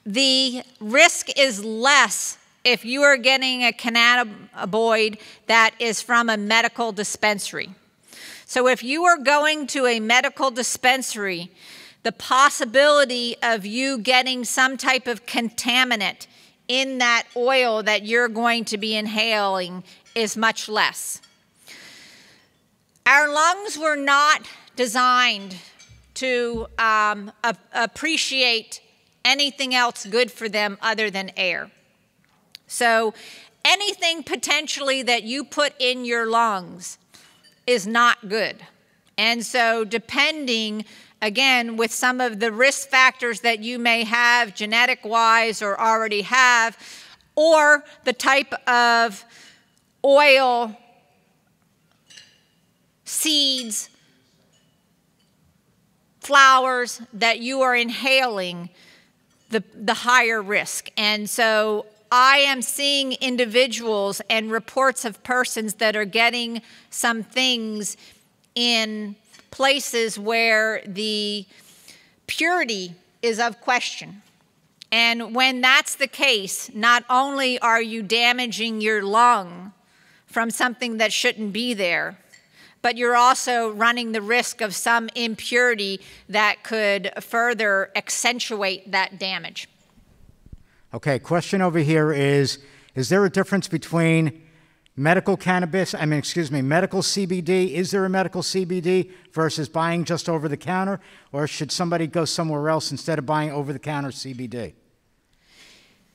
the risk is less if you are getting a cannabinoid that is from a medical dispensary. So, if you are going to a medical dispensary, the possibility of you getting some type of contaminant in that oil that you're going to be inhaling is much less. Our lungs were not designed to um, appreciate anything else good for them other than air. So, anything potentially that you put in your lungs is not good. And so, depending again with some of the risk factors that you may have genetic wise or already have, or the type of oil seeds, flowers that you are inhaling, the, the higher risk. And so I am seeing individuals and reports of persons that are getting some things in places where the purity is of question. And when that's the case, not only are you damaging your lung from something that shouldn't be there, but you're also running the risk of some impurity that could further accentuate that damage. Okay, question over here is Is there a difference between medical cannabis, I mean, excuse me, medical CBD? Is there a medical CBD versus buying just over the counter? Or should somebody go somewhere else instead of buying over the counter CBD?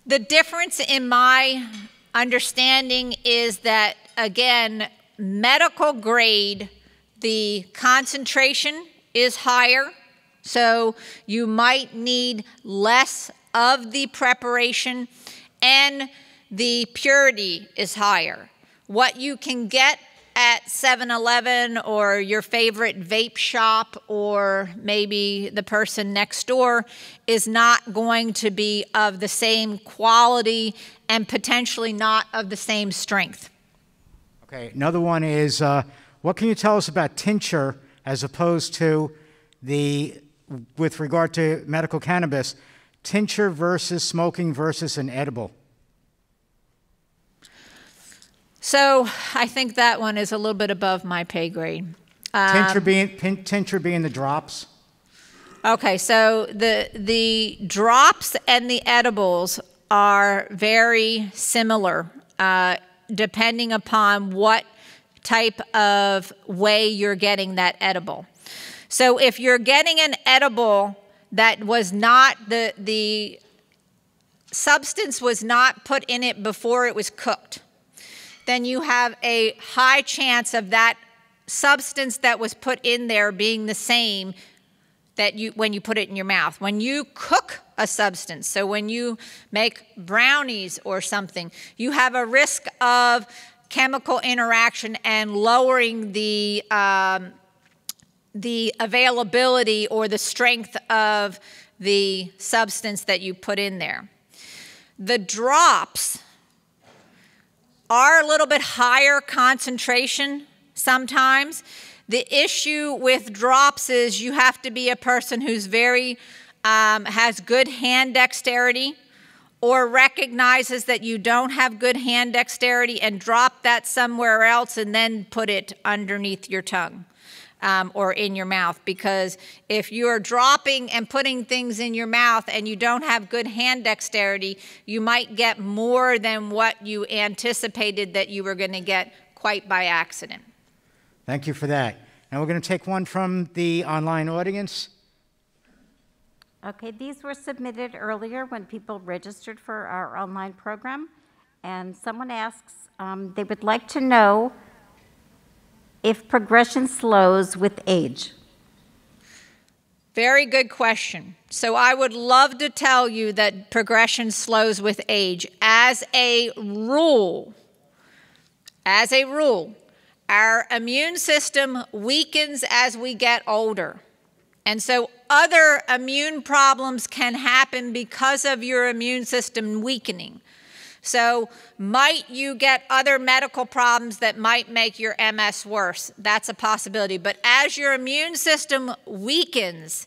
The difference in my understanding is that, again, medical grade, the concentration is higher, so you might need less of the preparation, and the purity is higher. What you can get at 7 Eleven or your favorite vape shop or maybe the person next door is not going to be of the same quality and potentially not of the same strength. Okay, another one is uh, what can you tell us about tincture as opposed to the, with regard to medical cannabis, tincture versus smoking versus an edible? So I think that one is a little bit above my pay grade. Um, tincture, being, tincture being the drops? Okay, so the, the drops and the edibles are very similar. Uh, depending upon what type of way you're getting that edible. So if you're getting an edible that was not the the substance was not put in it before it was cooked, then you have a high chance of that substance that was put in there being the same that you when you put it in your mouth. When you cook a substance, so when you make brownies or something, you have a risk of chemical interaction and lowering the um, the availability or the strength of the substance that you put in there. The drops are a little bit higher concentration sometimes the issue with drops is you have to be a person who's very, um, has good hand dexterity or recognizes that you don't have good hand dexterity and drop that somewhere else and then put it underneath your tongue. Um, or in your mouth because if you are dropping and putting things in your mouth and you don't have good hand dexterity, you might get more than what you anticipated that you were going to get quite by accident. Thank you for that. Now we're going to take one from the online audience. Okay, these were submitted earlier when people registered for our online program. And someone asks, um, they would like to know if progression slows with age. Very good question. So I would love to tell you that progression slows with age. As a rule, as a rule, our immune system weakens as we get older. And so other immune problems can happen because of your immune system weakening. So, might you get other medical problems that might make your MS worse? That's a possibility. But as your immune system weakens,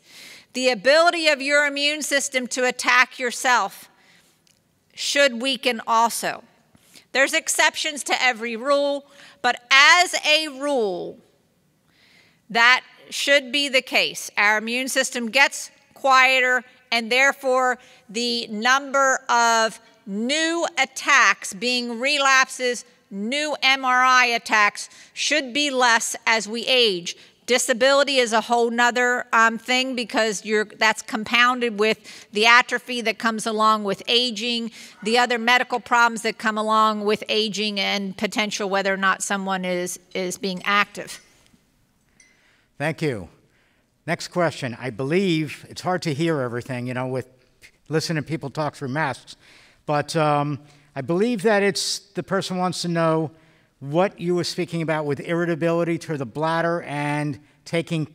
the ability of your immune system to attack yourself should weaken also. There's exceptions to every rule, but as a rule, that should be the case. Our immune system gets quieter, and therefore, the number of new attacks being relapses, new MRI attacks should be less as we age. Disability is a whole nother um, thing because that's compounded with the atrophy that comes along with aging, the other medical problems that come along with aging, and potential whether or not someone is, is being active. Thank you. Next question. I believe it's hard to hear everything, you know, with listening to people talk through masks, but um, I believe that it's the person wants to know what you were speaking about with irritability to the bladder and taking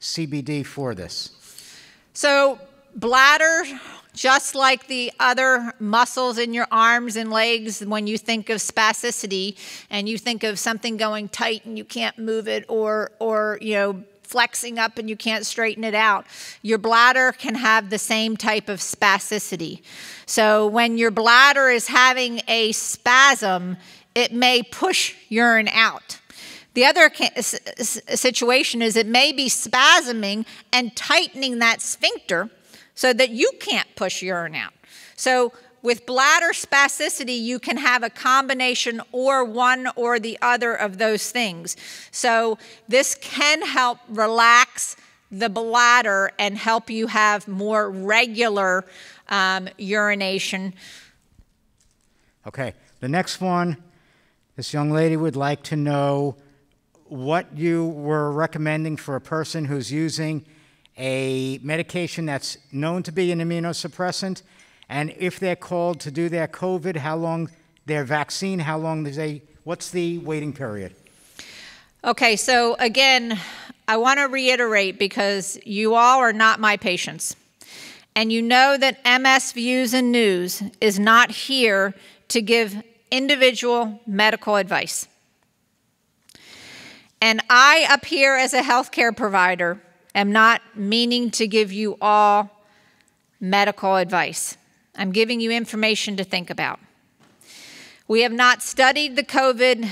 CBD for this. So, bladder, just like the other muscles in your arms and legs, when you think of spasticity and you think of something going tight and you can't move it, or, or you know, flexing up and you can't straighten it out. Your bladder can have the same type of spasticity. So when your bladder is having a spasm, it may push urine out. The other situation is it may be spasming and tightening that sphincter so that you can't push urine out. So with bladder spasticity, you can have a combination or one or the other of those things. So this can help relax the bladder and help you have more regular um, urination. Okay, the next one this young lady would like to know what you were recommending for a person who's using a medication that's known to be an immunosuppressant, and if they're called to do their COVID, how long their vaccine, how long do they, what's the waiting period? Okay, so again, I want to reiterate because you all are not my patients. And you know that MS Views and News is not here to give individual medical advice. And I, up here as a healthcare provider, am not meaning to give you all medical advice. I'm giving you information to think about. We have not studied the COVID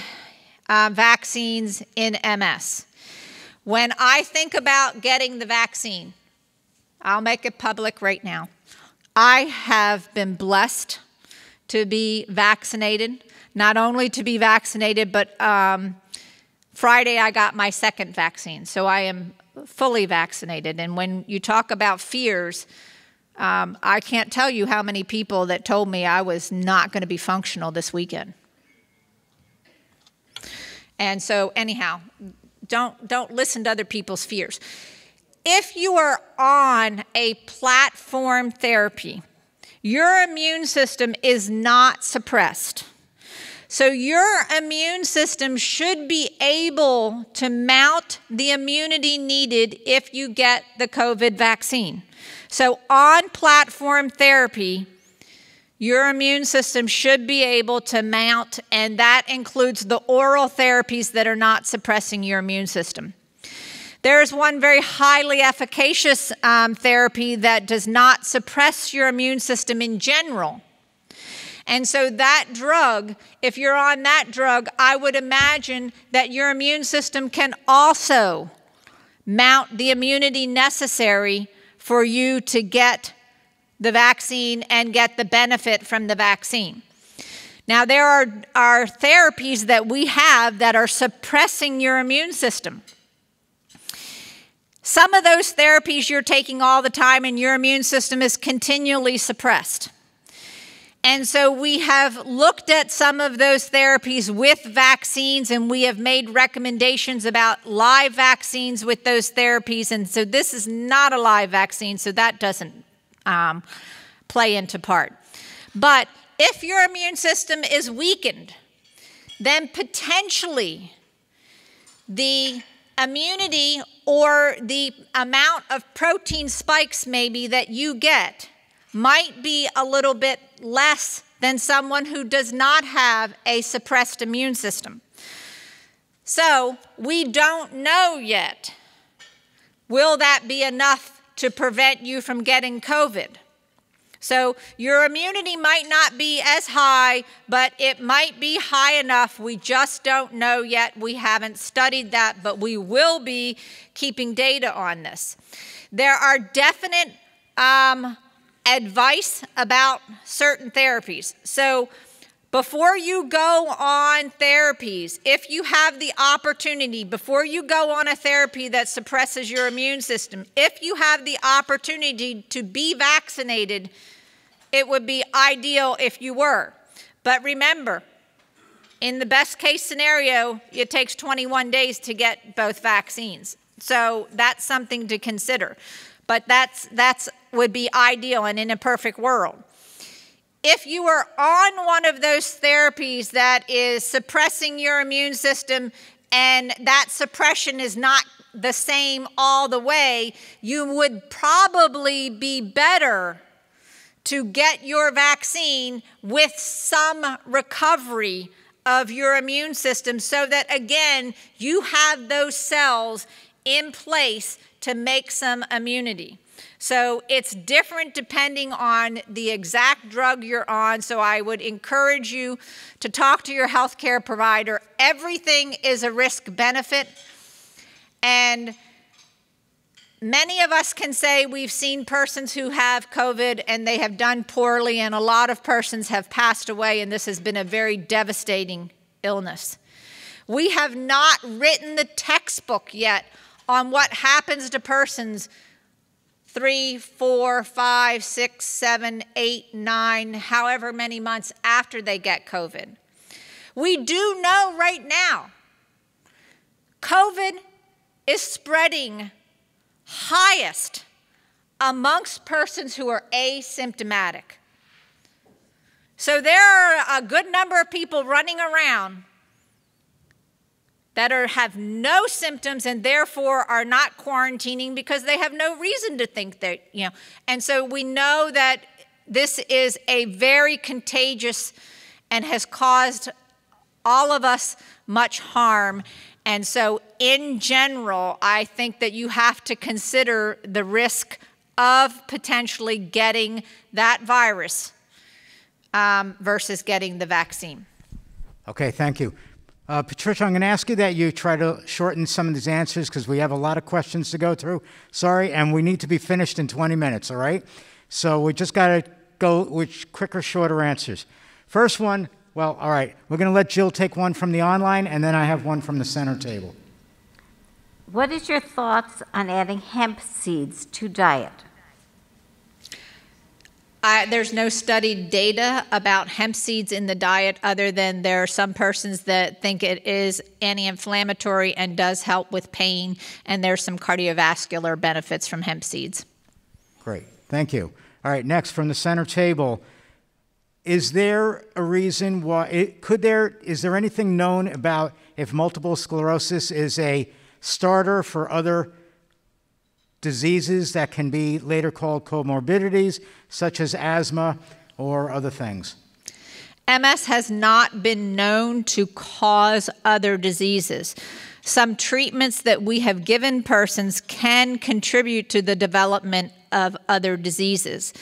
uh, vaccines in MS. When I think about getting the vaccine, I'll make it public right now. I have been blessed to be vaccinated, not only to be vaccinated, but um, Friday I got my second vaccine, so I am fully vaccinated. And when you talk about fears, um, I can't tell you how many people that told me I was not going to be functional this weekend. And so, anyhow, don't don't listen to other people's fears. If you are on a platform therapy, your immune system is not suppressed. So, your immune system should be able to mount the immunity needed if you get the COVID vaccine. So, on platform therapy, your immune system should be able to mount, and that includes the oral therapies that are not suppressing your immune system. There's one very highly efficacious um, therapy that does not suppress your immune system in general. And so, that drug, if you're on that drug, I would imagine that your immune system can also mount the immunity necessary for you to get the vaccine and get the benefit from the vaccine. Now, there are, are therapies that we have that are suppressing your immune system. Some of those therapies you're taking all the time and your immune system is continually suppressed. And so we have looked at some of those therapies with vaccines and we have made recommendations about live vaccines with those therapies. And so this is not a live vaccine, so that doesn't um, play into part. But if your immune system is weakened, then potentially the immunity or the amount of protein spikes maybe that you get might be a little bit less than someone who does not have a suppressed immune system. So we don't know yet. Will that be enough to prevent you from getting COVID? So your immunity might not be as high, but it might be high enough. We just don't know yet. We haven't studied that, but we will be keeping data on this. There are definite um, advice about certain therapies. So before you go on therapies, if you have the opportunity, before you go on a therapy that suppresses your immune system, if you have the opportunity to be vaccinated, it would be ideal if you were. But remember, in the best case scenario, it takes 21 days to get both vaccines. So that's something to consider. But that's that's would be ideal and in a perfect world. If you are on one of those therapies that is suppressing your immune system and that suppression is not the same all the way, you would probably be better to get your vaccine with some recovery of your immune system so that, again, you have those cells in place to make some immunity. So it's different depending on the exact drug you're on. So I would encourage you to talk to your healthcare provider. Everything is a risk benefit. And Many of us can say we've seen persons who have COVID and they have done poorly, and a lot of persons have passed away, and this has been a very devastating illness. We have not written the textbook yet on what happens to persons three, four, five, six, seven, eight, nine, however many months after they get COVID. We do know right now COVID is spreading highest amongst persons who are asymptomatic. So there are a good number of people running around that are, have no symptoms and therefore are not quarantining because they have no reason to think that, you know. And so we know that this is a very contagious and has caused all of us much harm. And so, in general, I think that you have to consider the risk of potentially getting that virus um, versus getting the vaccine. Okay, thank you. Uh, Patricia, I'm going to ask you that you try to shorten some of these answers because we have a lot of questions to go through. Sorry, and we need to be finished in 20 minutes, all right? So we just got to go with quicker, shorter answers. First one well, all right. We're going to let Jill take one from the online, and then I have one from the center table. What is your thoughts on adding hemp seeds to diet? There's no studied data about hemp seeds in the diet other than there are some persons that think it is anti-inflammatory and does help with pain and there's some cardiovascular benefits from hemp seeds. Great. Thank you. All right next from the center table is there a reason why it, could there is there anything known about if multiple sclerosis is a starter for other diseases that can be later called comorbidities such as asthma or other things. Ms has not been known to cause other diseases. Some treatments that we have given persons can contribute to the development of other diseases.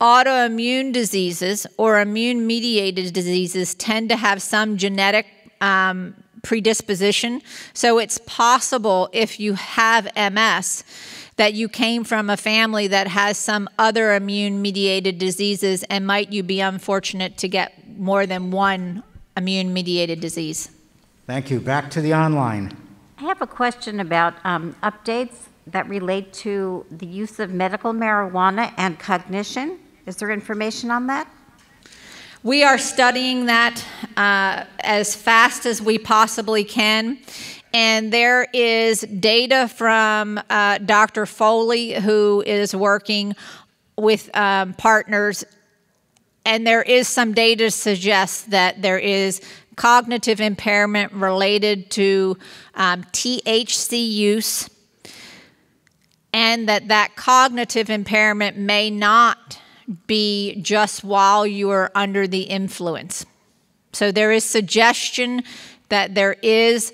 Autoimmune diseases or immune mediated diseases tend to have some genetic um, predisposition. So it's possible if you have MS that you came from a family that has some other immune mediated diseases and might you be unfortunate to get more than one immune mediated disease. Thank you. Back to the online. I have a question about um, updates that relate to the use of medical marijuana and cognition. Is there information on that? We are studying that uh, as fast as we possibly can. And there is data from uh, Dr. Foley, who is working with um, partners. And there is some data to suggest that there is cognitive impairment related to um, THC use, and that that cognitive impairment may not be just while you are under the influence. So there is suggestion that there is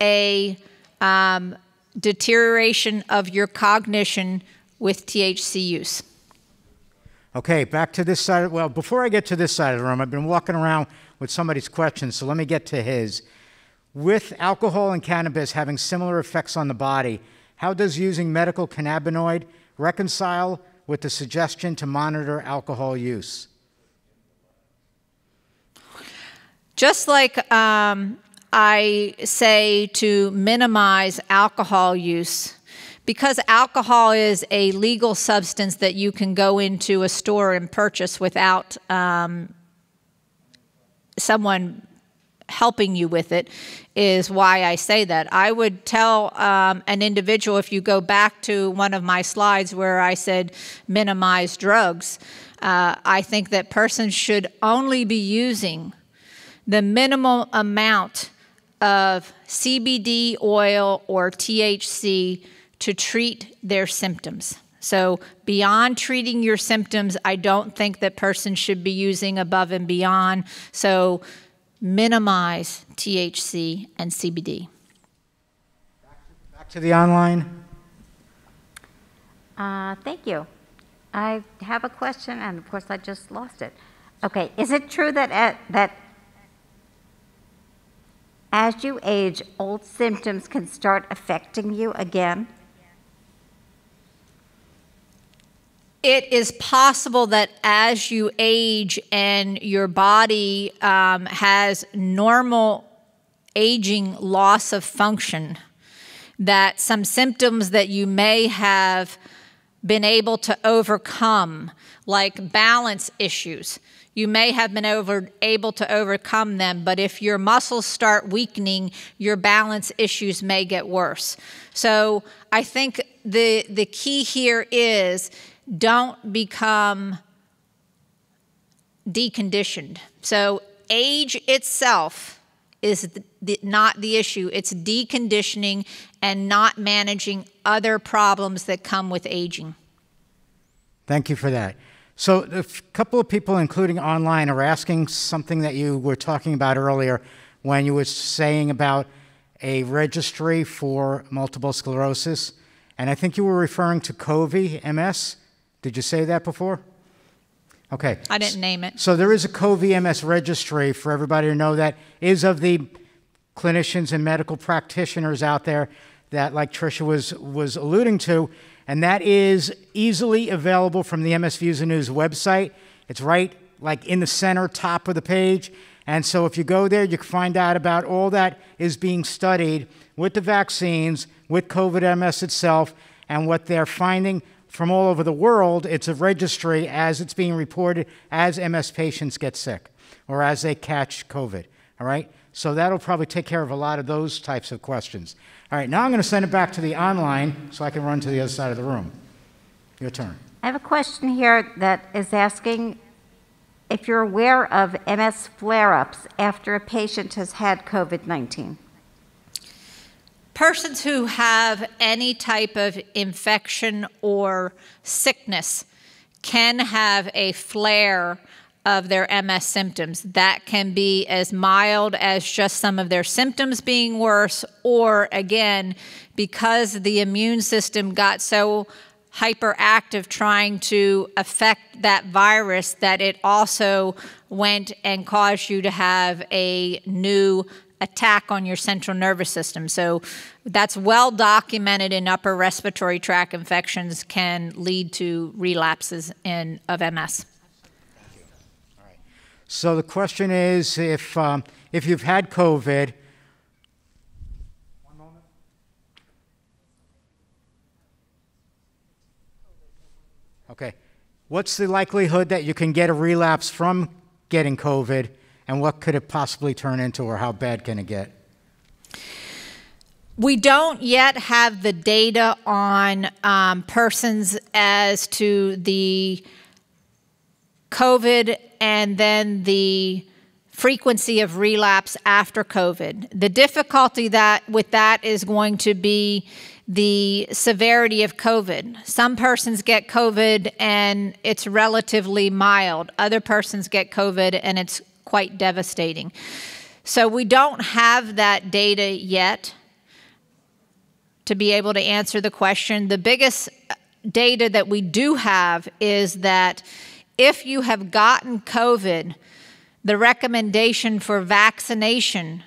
a um, deterioration of your cognition with THC use. Okay, back to this side. Well, before I get to this side of the room, I've been walking around with somebody's questions, so let me get to his. With alcohol and cannabis having similar effects on the body, how does using medical cannabinoid reconcile with the suggestion to monitor alcohol use? Just like um, I say to minimize alcohol use, because alcohol is a legal substance that you can go into a store and purchase without um, someone helping you with it is why I say that. I would tell um, an individual if you go back to one of my slides where I said minimize drugs, uh, I think that persons should only be using the minimal amount of CBD oil or THC to treat their symptoms. So, beyond treating your symptoms, I don't think that person should be using above and beyond. So, minimize THC and CBD. Back to the online. Uh, thank you. I have a question, and of course, I just lost it. Okay, is it true that at, that as you age, old symptoms can start affecting you again? It is possible that as you age and your body um, has normal aging loss of function, that some symptoms that you may have been able to overcome, like balance issues, you may have been over, able to overcome them, but if your muscles start weakening, your balance issues may get worse. So I think the, the key here is don't become deconditioned. So age itself is the, not the issue. It's deconditioning and not managing other problems that come with aging. Thank you for that. So, a couple of people, including online, are asking something that you were talking about earlier when you were saying about a registry for multiple sclerosis. And I think you were referring to COViMS. Did you say that before? Okay. I didn't name it. So there is a COViMS registry for everybody to know that is of the clinicians and medical practitioners out there that, like Tricia was was alluding to, and that is easily available from the MS Views and News website. It's right like in the center top of the page. And so if you go there, you can find out about all that is being studied with the vaccines, with COVID MS itself, and what they're finding from all over the world. It's a registry as it's being reported as MS patients get sick or as they catch COVID. All right? So that'll probably take care of a lot of those types of questions. All right, now I'm going to send it back to the online so I can run to the other side of the room. Your turn. I have a question here that is asking if you're aware of MS flare ups after a patient has had COVID 19 persons who have any type of infection or sickness can have a flare of their MS symptoms. That can be as mild as just some of their symptoms being worse, or again, because the immune system got so hyperactive trying to affect that virus that it also went and caused you to have a new attack on your central nervous system. So that's well documented in upper respiratory tract infections can lead to relapses in, of MS. So the question is if, um, if you've had COVID, Okay. What's the likelihood that you can get a relapse from getting COVID and what could it possibly turn into, or how bad can it get? We don't yet have the data on um, persons as to the COVID and then the frequency of relapse after COVID. The difficulty that with that is going to be the severity of COVID. Some persons get COVID and it's relatively mild. Other persons get COVID and it's quite devastating. So we don't have that data yet to be able to answer the question. The biggest data that we do have is that if you have gotten COVID, the recommendation for vaccination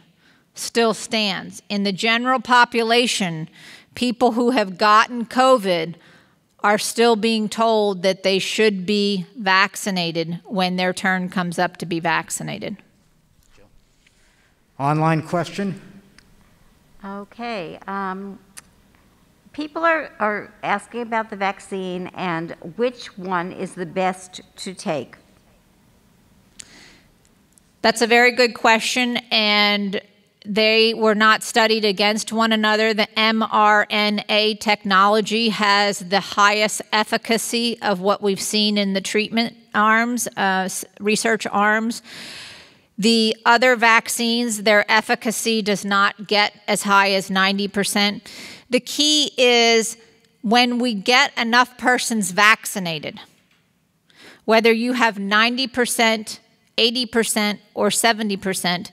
still stands. In the general population, people who have gotten COVID are still being told that they should be vaccinated when their turn comes up to be vaccinated. Online question? Okay. Um, people are, are asking about the vaccine and which one is the best to take. That's a very good question, and they were not studied against one another. The mRNA technology has the highest efficacy of what we've seen in the treatment arms, uh, research arms. The other vaccines, their efficacy does not get as high as 90%. The key is when we get enough persons vaccinated, whether you have 90%, 80%, or 70%,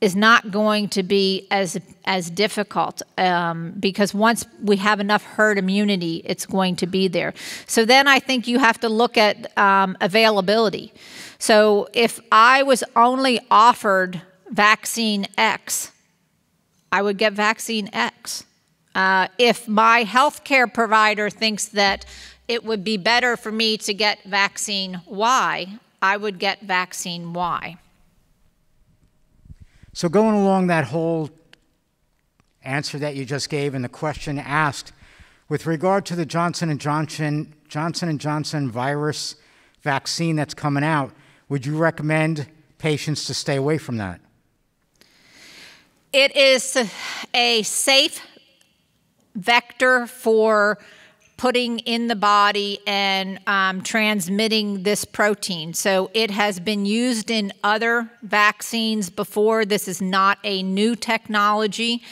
is not going to be as as difficult um, because once we have enough herd immunity, it's going to be there. So then I think you have to look at um, availability. So if I was only offered vaccine X, I would get vaccine X. Uh, if my healthcare provider thinks that it would be better for me to get vaccine Y, I would get vaccine Y. So going along that whole answer that you just gave and the question asked, with regard to the Johnson and Johnson Johnson and Johnson virus vaccine that's coming out, would you recommend patients to stay away from that? It is a safe vector for putting in the body and um, transmitting this protein. So it has been used in other vaccines before. This is not a new technology.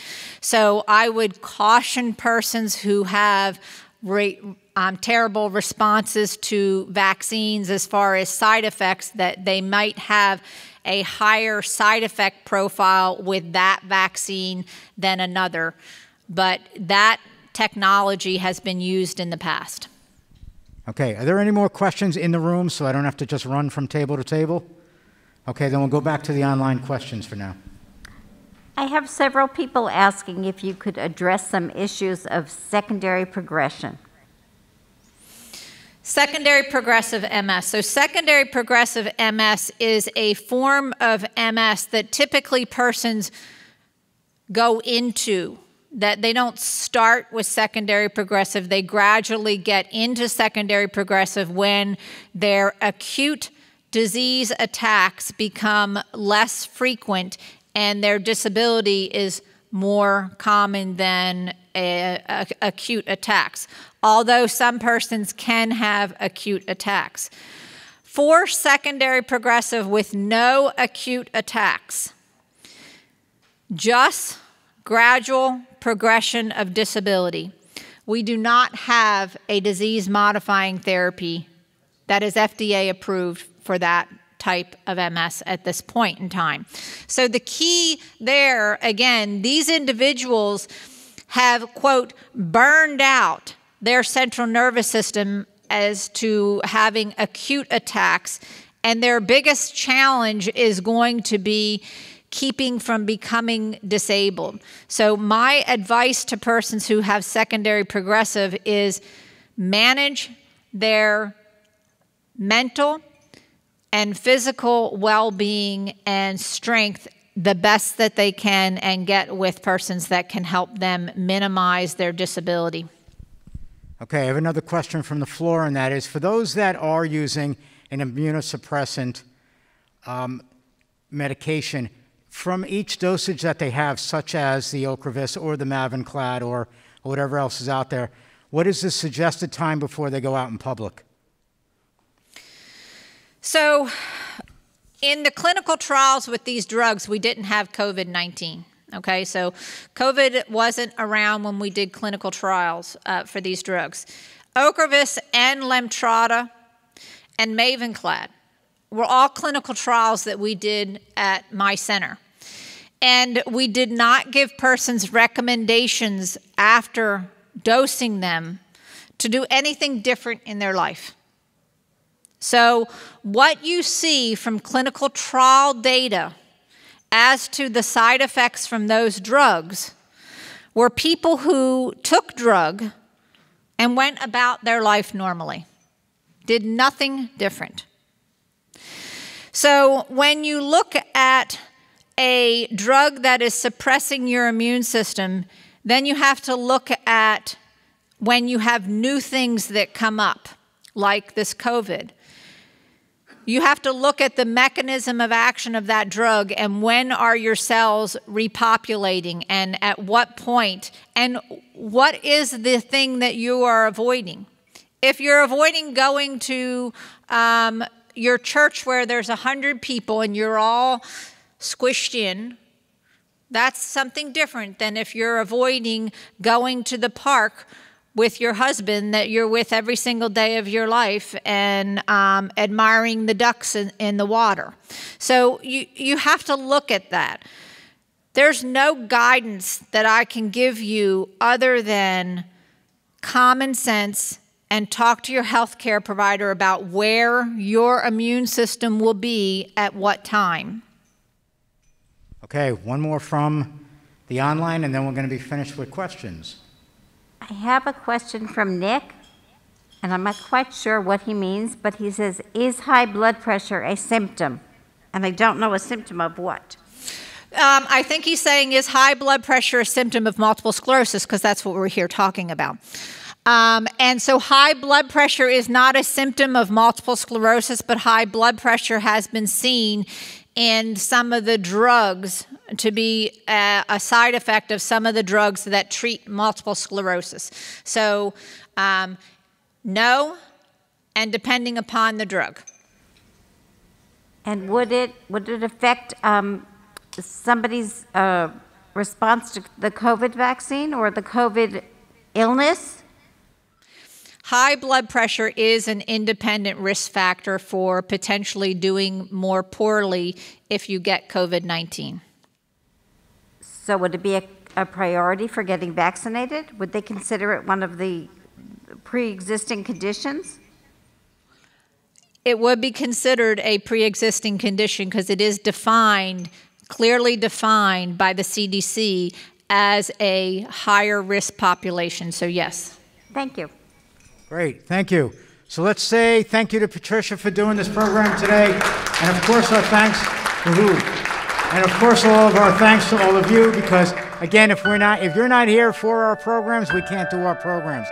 So I would caution persons who have um, terrible responses to vaccines as far as side effects that they might have a higher side effect profile with that vaccine than another. But that technology has been used in the past. Okay, are there any more questions in the room so I don't have to just run from table to table? Okay, then we'll go back to the online questions for now. I have several people asking if you could address some issues of secondary progression. Secondary progressive MS. So, secondary progressive MS is a form of MS that typically persons go into that they don't start with secondary progressive, they gradually get into secondary progressive when their acute disease attacks become less frequent and their disability is more common than a, a, acute attacks, although some persons can have acute attacks. For secondary progressive with no acute attacks, just gradual progression of disability. We do not have a disease modifying therapy that is FDA approved for that type of MS at this point in time. So the key there, again, these individuals have, quote, burned out their central nervous system as to having acute attacks. And their biggest challenge is going to be keeping from becoming disabled. So, my advice to persons who have secondary progressive is manage their mental and physical well being and strength the best that they can and get with persons that can help them minimize their disability. Okay, I have another question from the floor, and that is for those that are using an immunosuppressant um, medication, from each dosage that they have, such as the Ocrevus or the Mavenclad or whatever else is out there, what is the suggested time before they go out in public? So, in the clinical trials with these drugs, we didn't have COVID 19. Okay, so COVID wasn't around when we did clinical trials uh, for these drugs. Ocrevus and Lemtrada and Mavenclad were all clinical trials that we did at my center. And we did not give persons recommendations after dosing them to do anything different in their life. So, what you see from clinical trial data as to the side effects from those drugs were people who took drug and went about their life normally, did nothing different. So, when you look at a drug that is suppressing your immune system, then you have to look at when you have new things that come up, like this COVID. You have to look at the mechanism of action of that drug and when are your cells repopulating and at what point and what is the thing that you are avoiding. If you're avoiding going to um, your church where there's a hundred people and you're all squished in, that's something different than if you're avoiding going to the park with your husband that you're with every single day of your life and um, admiring the ducks in, in the water. So you, you have to look at that. There's no guidance that I can give you other than common sense and talk to your healthcare provider about where your immune system will be at what time. Okay, one more from the online, and then we're going to be finished with questions. I have a question from Nick, and I'm not quite sure what he means, but he says, Is high blood pressure a symptom? And I don't know a symptom of what. Um, I think he's saying, Is high blood pressure a symptom of multiple sclerosis? Because that's what we're here talking about. Um, and so, high blood pressure is not a symptom of multiple sclerosis, but high blood pressure has been seen in some of the drugs to be a, a, side effect of some of the drugs that treat multiple sclerosis. So, um, no, and depending upon the drug. And would it would it affect um, somebody's uh, response to the COVID vaccine or the COVID illness? High blood pressure is an independent risk factor for potentially doing more poorly if you get COVID 19. So, would it be a, a, priority for getting vaccinated? Would they consider it one of the pre existing conditions? It would be considered a pre existing condition because it is defined, clearly defined by the CDC as a higher risk population. So, yes. Thank you. Great, thank you. So let's say thank you to Patricia for doing this program today, and of course our thanks to who? And of course all of our thanks to all of you because again, if we're not, if you're not here for our programs, we can't do our programs.